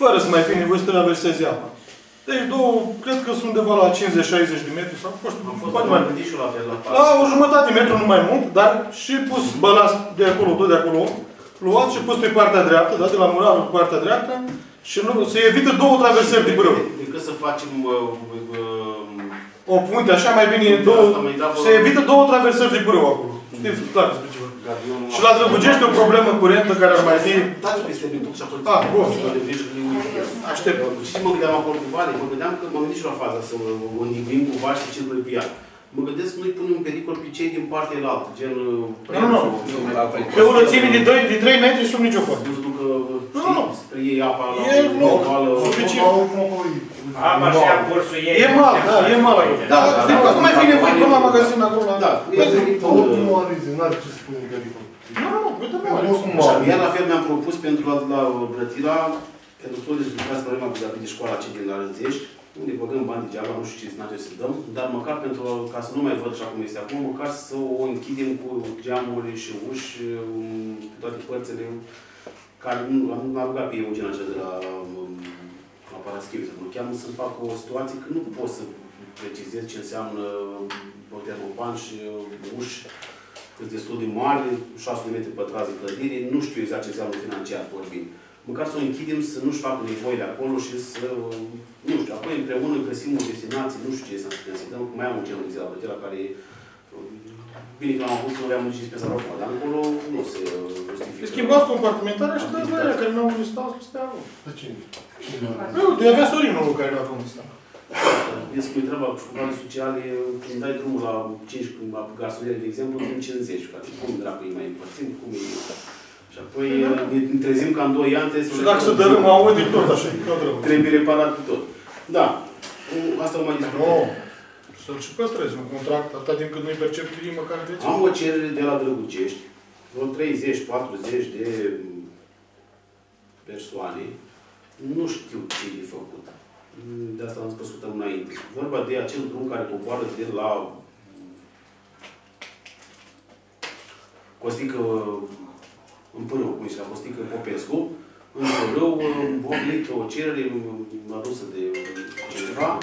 fără să mai fie nevoie să traverseze apa. Deci două, cred că sunt undeva la 50-60 de metri sau, nu știu, Am fost poate mai mai gândit și la fel la la o jumătate de metru, nu mai mult, dar și pus balast de acolo, tot de acolo, luat și pus pe partea dreaptă, da, de la murarul pe partea dreaptă, și nu, se evită două traversări de brâu. Decât să facem uh, uh, O punte așa mai bine, Puntea două, asta mai dau- se evită două traversări de brâu acolo. Știți clar despre ceva. gavionul... Și la Drăgugești o problemă curentă care ar mai fi... Dați peste minutul și apoi... Ah, bun. Aștept. Și mă gândeam acolo cu vale, mă gândeam că m-am gândit și la faza să o înigrim cu vaci și circulă pe ea. Mă gândesc să nu-i punem în pericol pe cei din partea elaltă, gen... Nu, nu. Pe o lățime de 2, de 3 metri sub nicio formă. Nu ducă, Nu, știi, nu. spre ei apa la E o loc vală. suficient. Apa și a cursul ei. E mal, da, e mal. Da, da, da, da. nu mai fi nevoie, până la magazin acolo. la- Da, e Nu are zi, n-are ce spune în pericol. Nu, nu, uite, nu are. Așa, iar la fel mi-am propus pentru la, la Brătila, pentru tot rezultați problema cu de școala cei din la Rânzești, unde băgăm bani degeaba, nu știu ce zice să dăm, dar măcar pentru, ca să nu mai văd așa cum este acum, măcar să o închidem cu geamuri și uși, um, pe toate părțile, care nu am am rugat pe Eugen așa de la, um, la Paraschiv să mă cheamă să facă o situație că nu pot să precizez ce înseamnă o termopan și uh, uși sunt destul de mari, 600 metri pătrați de clădire, nu știu exact ce înseamnă financiar vorbind. măcar să o închidem, să nu-și facă nevoile acolo și să, nu știu, apoi împreună găsim o destinație, nu știu ce să găsim, dar mai am un genul de la Bătela care Bine că am avut, nu aveam nici pe acum, dar acolo nu se justifică. Schimbați compartimentarea și dați la aia care n-au un stat să stea acolo. De cine? Nu, de avea Sorinul care n-a făcut stat. Vezi cum e treaba cu programele sociale, când dai drumul la 5 la garsoniere, de exemplu, în 50, frate. Cum dracu îi mai împărțim, cum e... Și apoi ne ne trezim ca în 2 ani trebuie să... Și dacă se dărâmă aude, tot așa, e tot rău. Trebuie reparat cu tot. Da. Asta o mai discutăm. Nu. Să-l și păstrezi un contract, atâta timp cât nu-i percep chirii, măcar veți. Am o cerere de la Drăgucești, vreo 30-40 de persoane, nu știu ce e de făcut. De asta am spus săptămâna înainte. Vorba de acel drum care coboară de la Costică în pârâu, cum zicea, Costică Popescu, în pârâu, am venit o cerere adusă de cineva,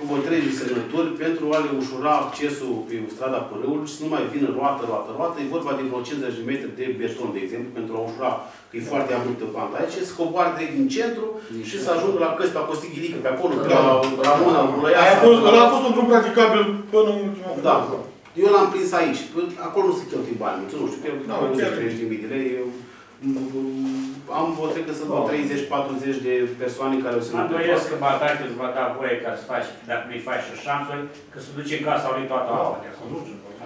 cu vreo 30 semnături pentru a le ușura accesul pe strada Părâului și să nu mai vină roată, roată, roată. E vorba de vreo 50 de metri de beton, de exemplu, pentru a ușura, că e foarte abruptă panta aici, să coboare direct din centru și să ajungă la căți pe Costighilică, pe acolo, pe la Ramona, Bulăia. Aia a fost, ăla a fost un drum practicabil până în ultima Da. Eu l-am prins aici. Acolo nu se cheltuie bani. Nu știu, cred că Da, 20-30 de lei. Eu, am vreo, cred că sunt vreo 30-40 de persoane care o să Mă îndoiesc că Batache îți va da voie ca să faci, dacă nu-i faci și șansuri, că să duce în casa lui toată apa de acolo.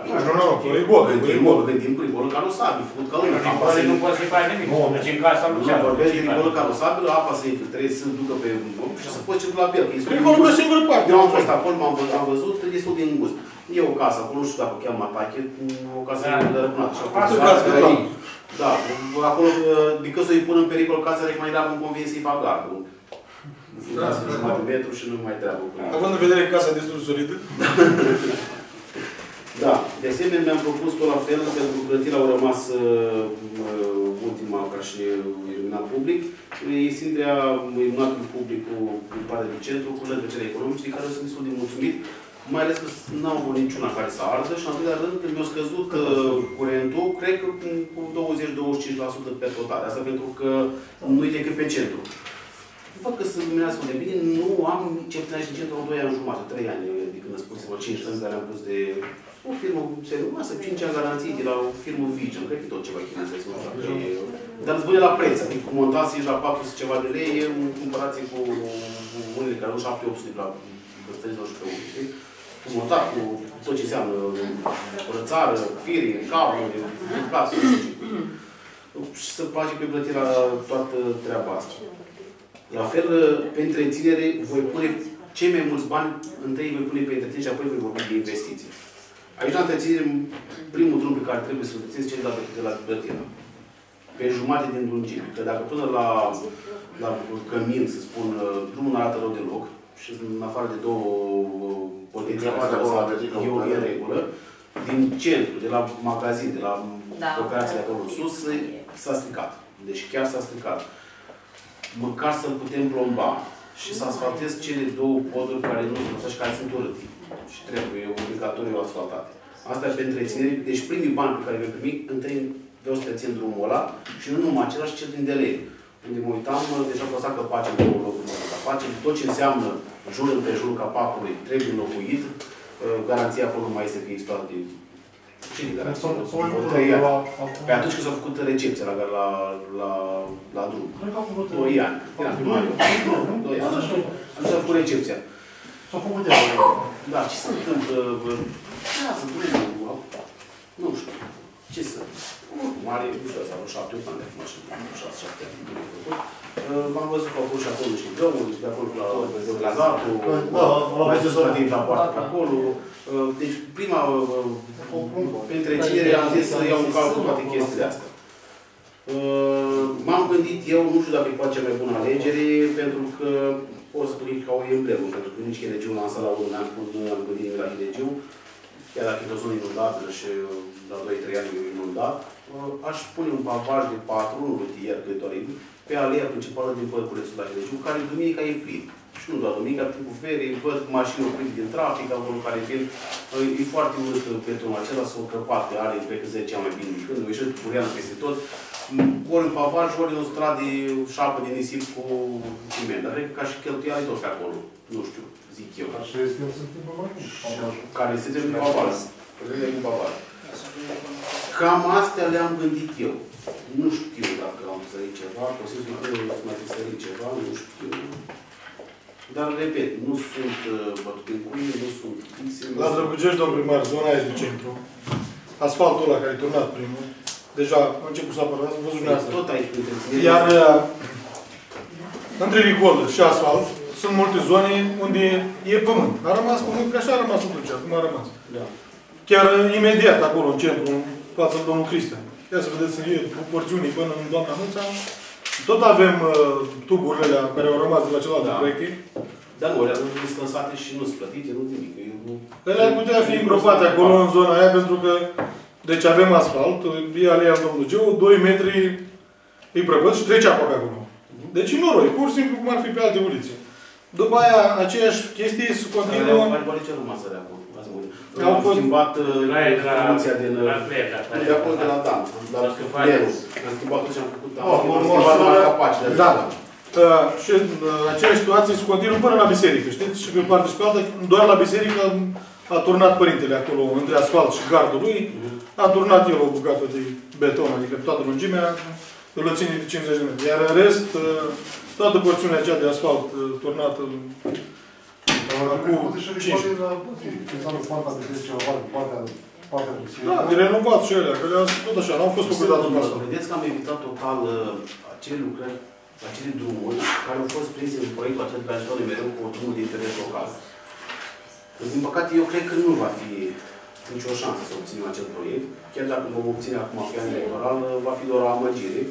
Nu, nu, nu, perigol, Gândim, perigol. gândim perigolul carosabil, făcut ca lumea. Apa Poate să nu poți să faci nimic, să duci în casa lui nu, cealaltă. vorbesc de perigolul carosabil, apa să infiltreze, să ducă pe și să poți circula pe el. că este Pericolul pe singură parte. Eu am fost acolo, m-am văzut, am văzut, e destul de îngust. E o casă acolo, nu știu dacă o cheamă atache, o casă Da. de răpânată. Și acolo Asta se e casă, face da. aici. Da, acolo, decât să-i pun în pericol casa, zic mai degrabă îmi convine să-i fac gardul. Fundați da, jumătate de metru și nu mai treabă cu ea. Având în vedere că casa e destul de solidă. Da, de asemenea mi-am propus tot la fel, pentru că clădirea au rămas uh, ultima ca și iluminat public, extinderea iluminatului public cu în partea de centru, cu lăgăcele economice, de care sunt destul de mulțumit, mai ales că n-au avut niciuna care să ardă și în al doilea rând, când mi-a scăzut uh, curentul, cred că cu 20-25% pe total. Asta pentru că nu e decât pe centru. Văd că se luminează foarte bine, nu am ce puțin aici în centru, au 2 ani jumătate, 3 ani de când am spus, vreo 5 ani care am pus de o firmă serioasă, 5 ani garanții de la o firmă Vision, cred că e tot ceva chinezesc, nu știu dacă e... Dar îți la preț, adică cu montați ești la 400 ceva de lei, e în comparație cu cu unele care au 700 de la băstărilor și pe unii, știi? Cu montat, cu tot ce înseamnă curățară, fire, cablu, plasă, nu știu ce. Și să face pe plătirea toată treaba asta. La fel, pe întreținere, voi pune cei mai mulți bani, întâi voi pune pe întreținere și apoi voi vorbi de investiții. Aici, la întreținere, primul drum pe care trebuie să-l întrețineți cel de la, de la plătirea. Pe jumate din lungime. Că dacă până la, la cămin, să spun, drumul nu arată rău deloc, și în afară de două poziții, e o e în regulă, din centru, de la magazin, de la Da. operații de acolo în sus, s-a stricat. Deci chiar s-a stricat măcar să-l putem plomba și să asfaltez cele două poduri care nu sunt și care sunt urâte și trebuie obligatoriu asfaltate. Asta e pe întreținere. Deci primii bani pe care le primi, întâi vreau să țin drumul ăla și nu numai același, cel din delei. Unde mă uitam, deja au lăsat capace în două locuri de capace. Tot ce înseamnă jur împrejurul capacului trebuie înlocuit. Garanția acolo nu mai este că e exploatat de Cine garanție? Vreo trei ani. Pe atunci când s-a făcut recepția la, la, la, la drum. Doi ani. Era primar. Doi ani. Atunci s-a făcut recepția. S-a făcut de Da, ce se întâmplă? Da, să drumul. Nu știu. Ce să... Oricum, are, nu știu, asta, vreo șapte, opt ani de acum, și șase, șapte ani. de făcut. Uh, M-am văzut că au fost și acolo niște găuri, de acolo la Glazatul, Da, mai sus din la poartă pe acolo. Uh, Deci, prima, uh, pe întreținere, am zis să iau în calcul toate chestiile astea. Uh, M-am gândit eu, nu știu dacă e poate cea mai bună alegere, pentru că o să spun ca o emblemă, pentru că nici Chinegiu lansat la un an, nu am gândit nimic la Chinegiu, chiar dacă e o zonă inundată și la 2-3 ani e inundat, uh, aș pune un pavaj de 4, un rutier, că e doar pe aleea principală din Părculețul la Chinegiu, care duminica e plin. Și nu doar duminica, timpul ferii, văd mașini oprite din trafic, acolo care vin. E foarte urât petonul acela, s-o crăpat, că are, cred că 10 ani mai bine de când, o ieșit bureană peste tot. Ori în pavaj, ori în o stradă șapă de nisip cu ciment. Dar cred că ca și cheltuială tot pe acolo. Nu știu, zic eu. Așa este, el se întâmplă mai mult. Care se trebuie în pavaj. Părerile cu pavaj. Cam astea le-am gândit eu. Nu știu dacă am sărit ceva, posibil că să mai fi sărit ceva, nu știu. Dar, repet, nu sunt uh, bătute în cuie, nu sunt fixe. nu La sunt- Drăgugești, domn primar, zona aia de centru, asfaltul ăla care e turnat primul, deja a început să apară, ați văzut dumneavoastră. Tot aici, printre Iar uh, între Rigol și asfalt sunt multe zone unde e pământ. A rămas pământ, că așa a rămas în Turcia, cum a rămas. Da. Chiar uh, imediat acolo, în centru, în fața lui domnul Cristian. Ia să vedeți, e cu porțiuni până în doamna Nuța. Tot avem uh, tuburile alea care au rămas de la celelalte Da. proiecte. Dar nu, alea nu sunt lăsate și nu sunt plătite, nu nimic. Eu nu... Ele ar putea fi îngropate acolo în zona aia pentru că deci avem asfalt, e aleea lui Geu, 2 metri îi prăpăd și trece apa pe acolo. Deci e noroi, pur și simplu cum ar fi pe alte ulițe. După aia, aceeași chestie se continuă. Mai bări ce rămas alea acolo. Azi mă uit. Au Am fost- schimbat uh, La e de la- funcția din... la Cler, da, de acolo de la Dan. La La scăpare. Clerul. Am schimbat tot ce am făcut. Am Oh, schimbat- am mă, schimbat mă, la capacele. Da. Uh, și uh, aceeași situație se continuă până la biserică, știți? Și pe partea și pe alta, doar la biserică a turnat părintele acolo, între asfalt și gardul lui, a turnat el o bucată de beton, adică toată lungimea, îl ține de 50 de metri. Iar în rest, uh, toată porțiunea aceea de asfalt uh, turnată cu Poate și 5. poate la când înseamnă partea de 10 ceva, partea partea de Da, de renovat și alea, că le-au tot așa, n-au fost făcute dată asta. Vedeți că am evitat total uh, acele lucrări, acele drumuri care au fost prinse în proiectul acela care stau de mereu cu drumul de interes local. Din păcate, eu cred că nu va fi nicio șansă să obținem acel proiect. Chiar dacă vom obține acum pe an electoral, uh, va fi doar o amăgire.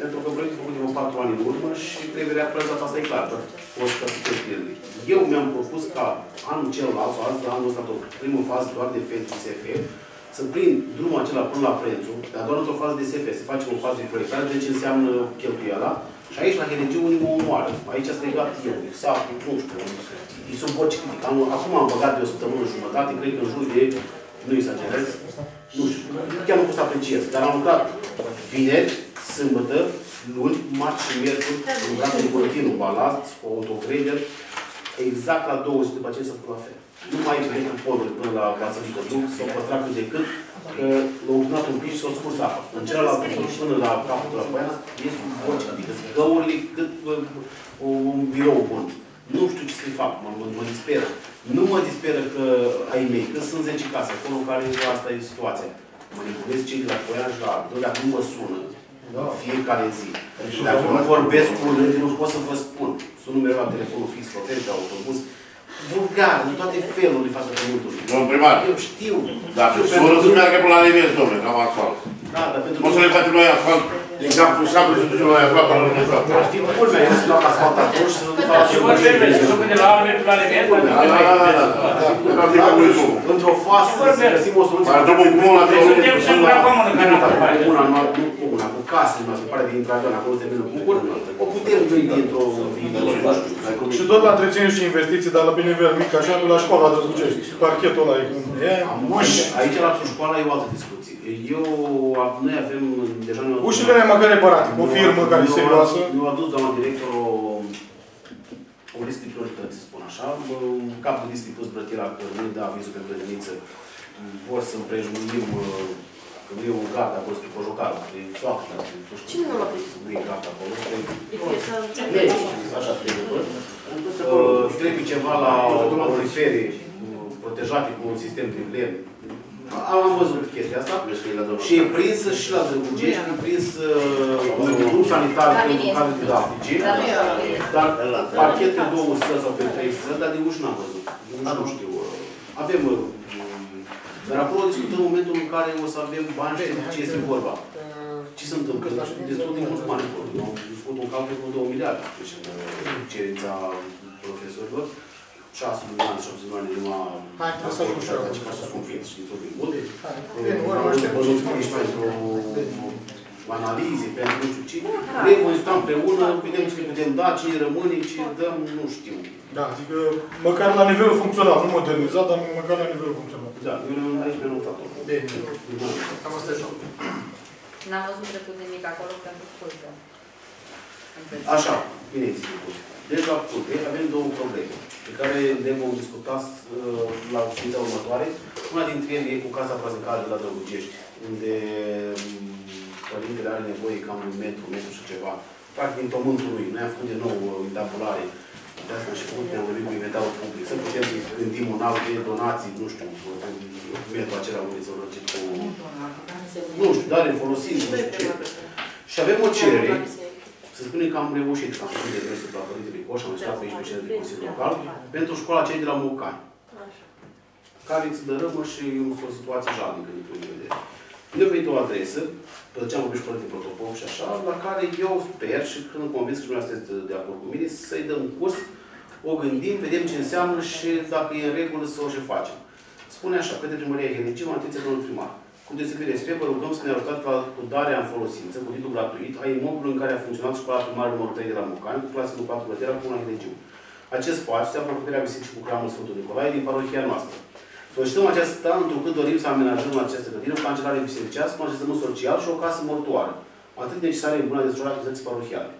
Pentru că proiectul făcut de 4 ani în urmă și trebuie reactualizat, asta e clar, că o să capitol pierde. Eu mi-am propus ca anul celălalt, sau altul, anul ăsta, o primă fază doar de fel SF, să prind drumul acela până la prețul, dar doar într-o fază de SF, să facem o fază de proiectare, de ce înseamnă cheltuiala, și aici, la HNG, unii mă omoară. Aici a strigat eu, sau, nu știu, îi sunt voci critică. Am- Acum am băgat de o săptămână și jumătate, cred că în jur de, nu exagerez, nu știu, chiar nu pot să apreciez, dar am lucrat vineri, sâmbătă, luni, marți și miercuri, am lucrat în continuu, balast, cu autocreder, exact la două zi după aceea să fac la fel. Nu mai plec cu poduri până la Vațăvică Duc, s-au păstrat cât de cât, că l-au umplut un pic și s-au scurs apa. În celălalt pod, până la capătul la Poiana, ies cu voci, adică găurile cât uh, un birou bun. Nu știu ce să-i fac, mă, mă, mă disperă. Nu mă disperă că ai mei, că sunt 10 case acolo în care asta e situația. Mă nebunesc cei de la Poiana și la Ardoi, dacă nu mă sună, fiecare zi. Dacă nu vorbesc cu rândul, nu pot să vă spun. Sunt numărul la telefonul fix, hotel, pe autobuz. Bulgar, în toate felurile față pământului. Domnul primar. Eu știu. Dacă Știu, sună pentru să că- meargă până la nivel, domnule, ca asfalt. Da, dar pentru Nu să le facem noi asfalt din capul șapte și să ducem noi asfalt până la Dumnezeu. Ar fi culmea, eu să fac asfalt atunci și să fac Și vor să merge, să de la albe la nivel, Da, da, da, da, da. Ar fi ca lui drum. Într-o fază să găsim o soluție. Dar drumul comun la Deci suntem singura comună care n-am făcut. Comuna, nu nu comuna, cu casele noastre, pare de intravion, acolo se termină bucur, o putem gândi într-o viitor, nu știu. Și tot la întreținere și investiții, dar la bine mic, așa, la școala de Drăgugești. Parchetul ăla e cum e. Uși. Aici la școala e o altă discuție. Eu, noi avem deja... ne- Ușile alea măcar reparate, cu o firmă care e Eu am- serioasă. Eu am adus, doamna director, o, o listă de priorități, să spun așa. Un cap de listă pus brătila că nu da avizul pe grădiniță. Vor să împrejmuim uh, că nu e un gard acolo, spre cojocară, de soacră, nu știu. Cine nu l-a prins? Nu e gard acolo. trebuie- Deci să Lege, așa trebuie. Uh, Trebuie ceva la orifere protejate cu un sistem de lemn. Am am văzut chestia asta. Și e prins și la Drăgugești, e prins uh, un grup sanitar La pentru mine care este. didactice. La mine la mine este. Dar parchet pe două străzi sau pe trei străzi, dar de uși n-am văzut. Nu nu știu. uh, Avem... uh, Dar acolo discutăm momentul în care o să avem bani și de ce este vorba. Ce se întâmplă? Destul de mulți bani acolo. Eu am făcut un calcul cu 2 miliarde. Deci în uh, cerința profesorilor. 6 milioane, 7 milioane numai Hai, trebuie să ajung și eu. ca să scumpit și tot din multe. Bine, ori mă aștept. Vă mulțumim și pentru analize, pentru nu știu ce. Ne vom sta împreună, vedem ce putem da, ce rămâne, ce dăm, nu știu. Da, adică măcar la nivelul funcțional, nu modernizat, dar măcar la nivelul funcțional. Da, eu aici mi-am notat-o. Bine. Cam asta e tot. N-am văzut trecut nimic acolo pentru culte. Așa, bine zis. Deci la pulte avem două probleme pe care le vom discuta uh, la ședința următoare. Una dintre ele e cu Casa Praznicală de la Drăgugești, unde um, părintele are nevoie cam un metru, un metru și ceva. Practic din pământul lui. Noi am făcut din nou uh, intabulare. De asta și făcut ne-am vorbit cu inventarul public. Să putem să gândim un alt de donații, nu știu, metru acela unde să răcit cu... Nu știu, dar în folosim, nu știu ce. Și avem o cerere să spunem că am reușit, că am făcut de restul la Părintele Coș, am stat pe aici pe cel de Consiliul Local, pentru școala cei de la Mocani, care îți dărâmă și e o situație jalnică din punct de vedere. Eu venit o adresă, pe ce am vorbit și cu Părintele Protopop și așa, la care eu sper și când îmi convins că dumneavoastră sunteți de acord cu mine, să-i dăm curs, o gândim, vedem ce înseamnă și dacă e în regulă să o și facem. Spune așa, către primăria Helegiu, atenție domnul primar. Cu deosebire respect, vă rugăm să ne ajutați la darea în folosință, cu titlu gratuit, a imobilului în care a funcționat școala primară numărul 3 de la Mucani, cu clasă cu 4 clădirea cu una Helegiu. Acest spațiu se află în puterea bisericii cu cramul Sfântul Nicolae din parohia noastră. Solicităm aceasta întrucât dorim să amenajăm această clădire, o cancelare bisericească, un așezământ social și o casă mortoară, atât necesare în bună desfășurare activității parohiale.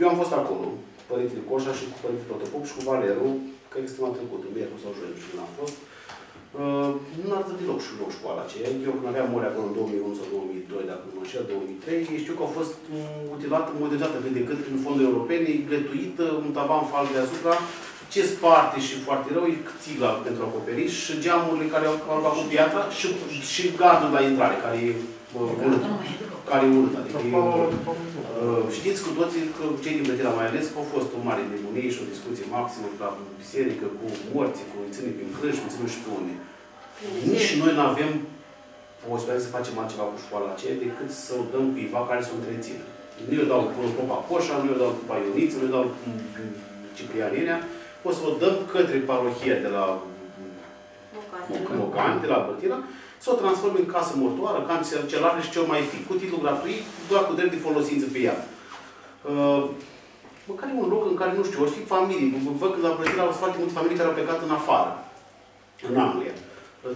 Eu am fost acolo, Părintele Coșa și cu Părintele Protopop și cu Valeru, că extrem trecut, în miercuri sau joi, nu știu când am fost. Uh, nu arătă deloc și loc școala aceea. Eu când aveam mori acolo în 2001 sau 2002, dacă nu mă înșel, 2003, știu că a fost utilată, modernizată cât de cât prin fonduri europene, gătuită, un tavan fals deasupra, ce sparte și foarte rău e țigla pentru acoperiș și geamurile care au calcat cu piatra și, și gardul la intrare, care e uh, urât. Care e urât. Adică e, uh, știți cu toții că cei din Brătila mai ales că au fost o mare nebunie și o discuție maximă la biserică cu morții, cu ține prin crâși, ține și pe unde. Nici noi nu avem posibilitatea să facem altceva cu școala aceea decât să o dăm cuiva care să o întrețină. Nu eu dau popa Coșa, nu eu dau popa Ioniță, nu eu dau Ciprianenea, o să o dăm către parohie de la Mocani, de la Bătila, să o transforme în casă mortoară, cancelare și ce mai fi, cu titlu gratuit, doar cu drept de folosință pe ea. Uh, măcar e un loc în care, nu știu, ori fi familii. Văd că la Bătila au foarte multe familii care au plecat în afară, în Anglia.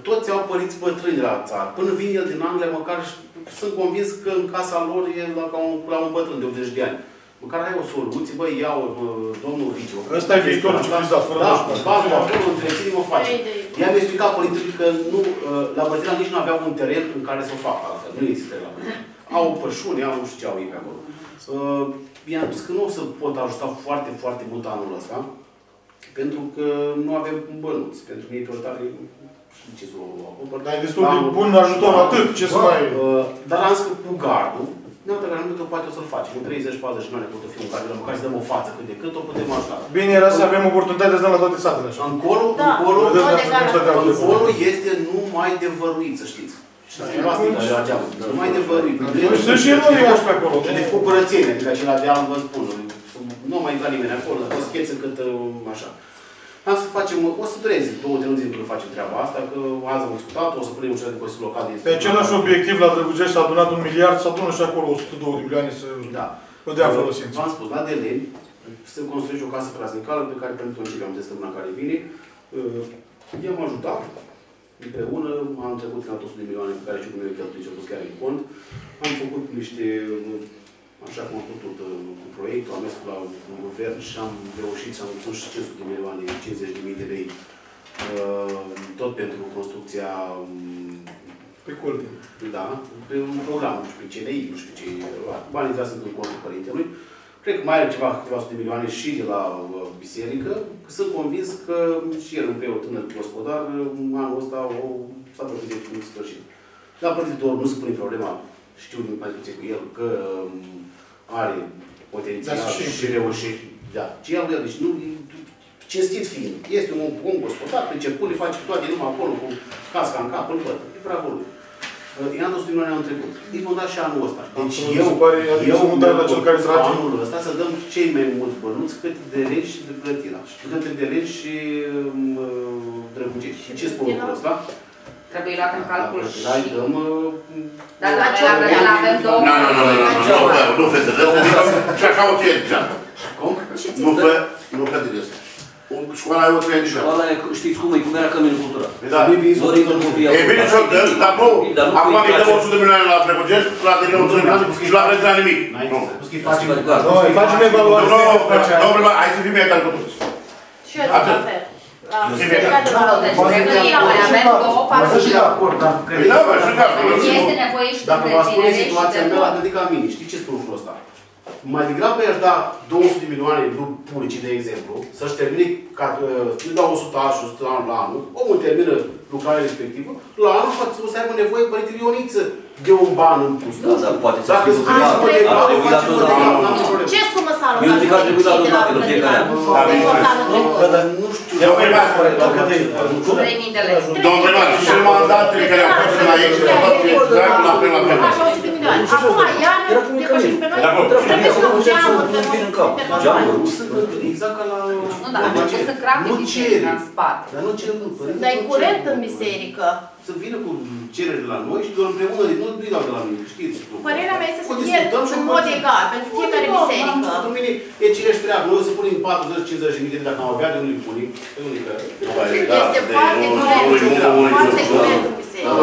Toți au părinți bătrâni la țară. Până vin el din Anglia, măcar sunt convins că în casa lor e la, ca un, la un bătrân de 80 de ani. Măcar ai o soluție, băi, iau domnul Riciu. Ăsta e viitorul civilizat, fără Da, bazul acolo, întreținem, o face. I-am explicat politicii că nu, la Bătrâna nici nu aveau un teren în care să o facă altfel. Nu există la Bătrâna. Au pășuni, au nu știu ce au ei pe acolo. Uh, i-am spus că nu o să pot ajuta foarte, foarte mult anul ăsta, pentru că nu avem bănuți. Pentru mine e tare ce să o acopăr. Dar e destul de bun ajutor atât, ce să mai... Dar am zis că cu gardul, ne-am tăgat că poate o să-l facem. În 30-40 ani pot fi un gard, măcar să dăm o față cât de cât, o putem ajuta. Bine era să avem oportunitatea să dăm la toate satele așa. Încolo, Da. încolo, Încolo încolo este numai de văruit, să știți. Și asta e la geamă. Numai de văruit. Sunt și noi iași pe acolo. Și de făcut curățenie, adică acela de alb, vă spun. Nu mai intra nimeni acolo, dar scheță cât așa. Am să facem, o să dureze două, trei luni când facem treaba asta, că azi am discutat, o să punem un de Consiliul Local din Pe același obiectiv la Drăgugești s-a adunat un miliard, s-a adunat și acolo 102 de milioane să da. o dea folosință. V-am spus, la Deleni, să construiești o casă praznicală pe care pentru începem de săptămâna care vine. I-am ajutat împreună, am trecut la 100 de milioane pe care și cum eu cheltuit și chiar în cont. Am făcut niște, așa cum am putut cu proiectul, am mers la un guvern și am reușit să am sus și 500 de milioane, 50 de mii de lei, tot pentru construcția pe colte. Da, pe un program, nu știu pe CNI, nu știu ce, banii intrați în contul părintelui. Cred că mai are ceva, câteva sute de milioane și de la uh, biserică. Sunt convins că și el, un preot tânăr gospodar, anul ăsta o, s-a plătit de în sfârșit. La părintele nu se pune problema, știu din mai cu el, că um, are potențial Da, și- și reușește. Da, ce iau el, deci nu, cinstit fiind, este un om gospodar, priceput, le face toate numai acolo, cu casca în cap, îl văd, e bravo lui. I-am dus milioane anul trecut. Îi vom da și anul ăsta. Deci Absolut, eu, mi se pare, adică eu să nu dai la cel care trage. anul ăsta să dăm cei mai mulți bănuți cât de legi și de plătila. Și cât de legi și um, drăgugești. Și ce spun lucrul ăsta? Trebuie luat în calcul și... Hai, dăm... uh, Dar la noi la Brăila avem două... Nu, nu, nu, nu, nu, nu, fă, nu fete de astea, și așa o fie deja. Cum? Nu fă, nu fete de astea. Școala e o trei deja. Școala e, știți cum e, cum era căminul cultural. Da. Dorim în copii E bine să dăm, dar nu. Acum îi dăm 100 de milioane la Prebugești, la de 100 de milioane și la Brăila nimic. Nu. Noi facem evaluare. Nu, domnule, hai să fim egal cu toți. Și eu zic la fel. La stânga de la Deci pregătirea mai avem două partide. Păi da, bă, și da, Este nevoie și de Dacă vă spune întreținere și situația de mea, tot. gândit ca mine. Știți ce spun lucrul ăsta? Mai degrabă i-aș da 200 de milioane grup publici, de exemplu, să-și termine, ca, uh, îi dau 100 ani și 100 ani la anul, omul termină lucrarea respectivă, la anul poate să aibă nevoie părintele Ioniță de un ban în plus. Da, dar poate să Dacă fie spuneți lucrat. mă degrabă, Ar trebui dat facem tot mă la degrabă, anul. n-am nicio problemă. Ce sumă s-a Eu zic că ar trebui dat alocat tot la anul, fiecare an. Bă, dar nu știu. Eu voi mai spune, Nu 3.000 de lei. Domnul primar, și mandatele care au fost înainte, le-au dat pe exact la fel la fel. Așa 100 de milioane. Acum, iar ne depășim pe noi. Trebuie să luăm geamuri pe noi. Exact ca la... Nu, dar ce să crape Nu biserica cere. în spate. Dar nu cer, nu. părinții Dar e nu cer. curent în biserică. Să vină cu cereri de la noi și doar împreună, nu nu-i dau de la mine, știți. Părerea mea este să O fie discutăm și în o mod facem. egal pentru fiecare Nu, n-am biserică. ce Pentru mine e cine își treabă. Noi o să punem 40-50 de mii de lei dacă am avea de unde îi punem. De unde că... Este foarte curent. Foarte curent în biserică.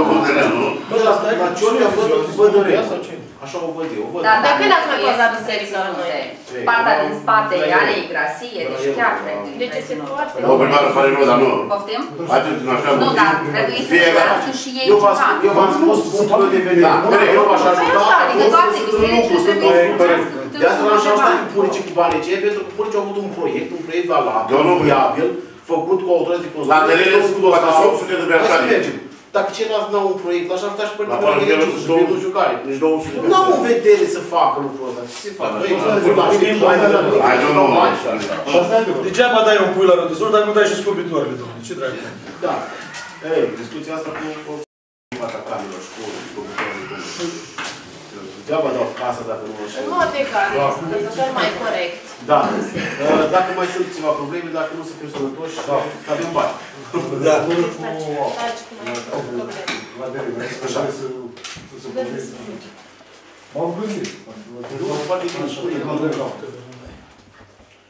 Bă, la stai, la Ciorca văd, văd în regulă. Așa o văd eu. Văd. Da, De dar când ați mai nu postat este biserica la noi? suficient. Partea din spate are igrasie, deci chiar trebuie. Deci este foarte... Domnul primar, îmi pare rău, dar nu. Poftim? Haideți în așa. Nu, dar trebuie să Fiecare- primească și ei Eu v-am ceva. spus- eu v-am spus punctul meu de vedere. Da, Bun, Eu v-aș ajuta. Adică toate bisericile trebuie să primească câte De asta un l-am și ceva. ajutat cu Puricii cu banii aceia, pentru că Puricii au avut un proiect, un proiect valabil, Domnul- viabil, făcut cu autorizație de La construcție. terene sunt poate 800 de Hai să persoane. mergem. Dacă ceilalți n-au un proiect, l-aș ajuta și pe La părintele parcă Mărghericiu, sunt să două- fie nu știu care. Nici 200 de Nu au în vedere să facă lucrul ăsta. Ce se fac? Băi, la știm, hai să Hai, nu, nu, nu. Degeaba dai un pui la rotăsuri, dar nu dai și scobitoarele, domnule. Ce dracu? Da. Ei, discuția asta cu cu fața camerelor și cu cu Degeaba dau casa dacă nu o În mod egal, este cel mai corect. Da. Uh, Dacă mai sunt ceva probleme, dacă nu să fim sănătoși, să avem bani. Da. Taci cum ai făcut probleme. La deriva, să să să se poveste. M-am gândit. Nu, foarte bine, spune.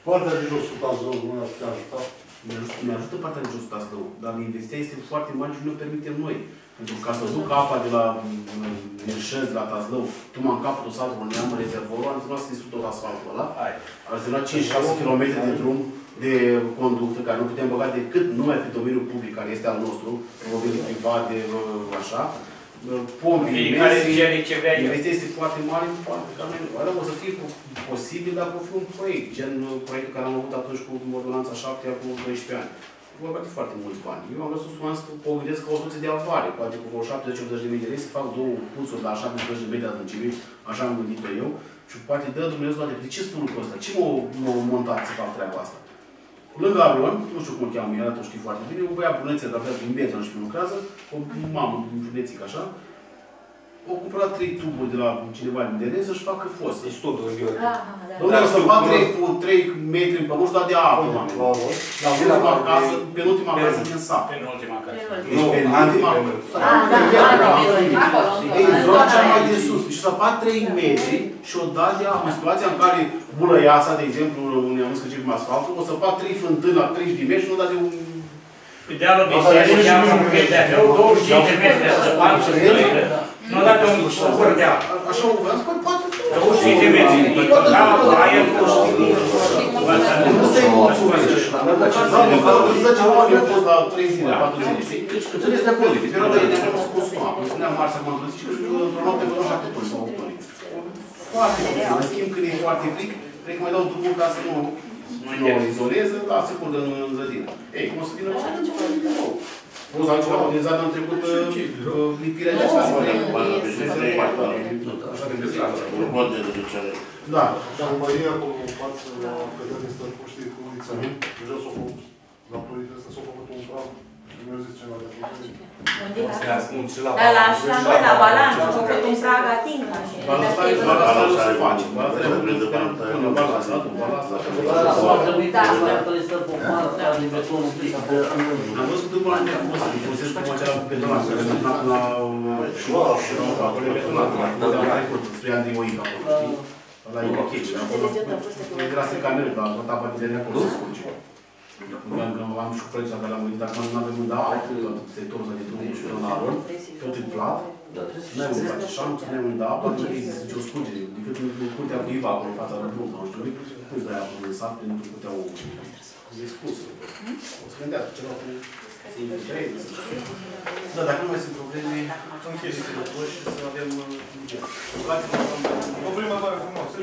Partea de jos, sutați rău, nu ne-ar putea ajuta. Ne ajută, ne ajută partea de jos stați rău, dar investiția este foarte mare și nu ne permitem noi. Pentru ca să duc apa de la Mirșân, de la Tazlău, până în capătul satului Neam, în rezervorul, am trebuit să distrug tot asfaltul ăla. Ar trebui 5-6 km de drum de conductă, care nu putem băga decât numai pe domeniul public, care este al nostru, probabil privat, de uh, așa. Pompi, Fiecare cere ce vrea el. Investiția este foarte mare, foarte ca noi. Alea o să fie po- posibil dacă o fi un proiect, gen uh, proiectul care am avut atunci cu ordonanța 7 cu 12 ani. Vorba de foarte mulți bani. Eu am vrut să spun că o gândesc ca o soluție de avare, poate cu vreo 70-80 de mii de lei să fac două puțuri la 70 de mii de adâncime, așa am gândit eu, și poate dă Dumnezeu toate. De ce spun lucrul ăsta? Ce m-a m-a montat să fac treaba asta? Lângă Avion, nu știu cum îl cheamă, era, tu știi foarte bine, un băiat brunețe, dar din Beton și lucrează, o mamă, un brunețic așa, au cumpărat trei tuburi de la cineva din DN să-și facă fost. Deci tot în viol. Domnule, o să fac trei cu 3 metri în pământ și da de apă, oameni. La ultima casă, penultima casă din sat. Penultima casă. Deci penultima Ei, în zona cea mai de sus. Și să fac 3 metri și o da de apă. În situația în care Bulăiasa, de exemplu, unde am văzut că pe asfaltul, o să fac 3 fântâni la 30 de metri și nu da de un Pe dealul bisericii am un pies de meu, 25 de metri de săpan și stările. Nu dat un scur de apă. Așa o vreau, spui, poate 25 de metri. Da, aia cu Nu se-i mulțumești. Da, măcar îți dă ceva, eu am fost la 3 zile, 4 zile. Înțelegi de acolo, pe perioada de ne-am să consuma. Îmi spunea Marța, m-am trezit și într-o noapte până la 7 până sau 8 ori. Foarte bine. În schimb, când e foarte fric, cred că mai dau drumul ca să nu nu o izolez, lasă curgă în în grădină. Ei, cum o să vină la nou? Poza altceva organizat anul trecut uh, lipirea de aceasta. Așa de Nu pot de reducere. Da. Dar Maria, acolo, în față, la cădere, stă, cum știi, cu ulița, deja s-a făcut, la părintele ăsta s-a făcut un prag. Eu zic ceva de Unde O să ne ascund și la Dar la balanță așa, și noi, la la balanță, balanță. au făcut un prag ating așa. Balanța e balanța nu se face. Balanța e până balanța, nu balanța. Ar trebui Da. să ne stăm pe partea de beton un pic. Am văzut că până acum cum să folosești cum acela cu betonat, care sunt la la șoară și la acolo e betonat, la la care cu spre Andrei Moica acolo, știi? Ăla e ok, acolo e de la secamere, la tapa de acolo se scurge. Am am și proiectul ăsta la murit, dacă nu avem unde apă, tot sectorul ăsta de drum și la aron, tot e plat, nu ai unde face șanț, nu ai unde apă, nu există nicio scurgere, decât în curtea cuiva acolo, în fața rădunului sau nu știu, nu îți dai apă în sat, pentru că puteau e spus. O să gândească ceva cu da, dacă nu mai sunt probleme, închis și să avem... O primăvară frumoasă.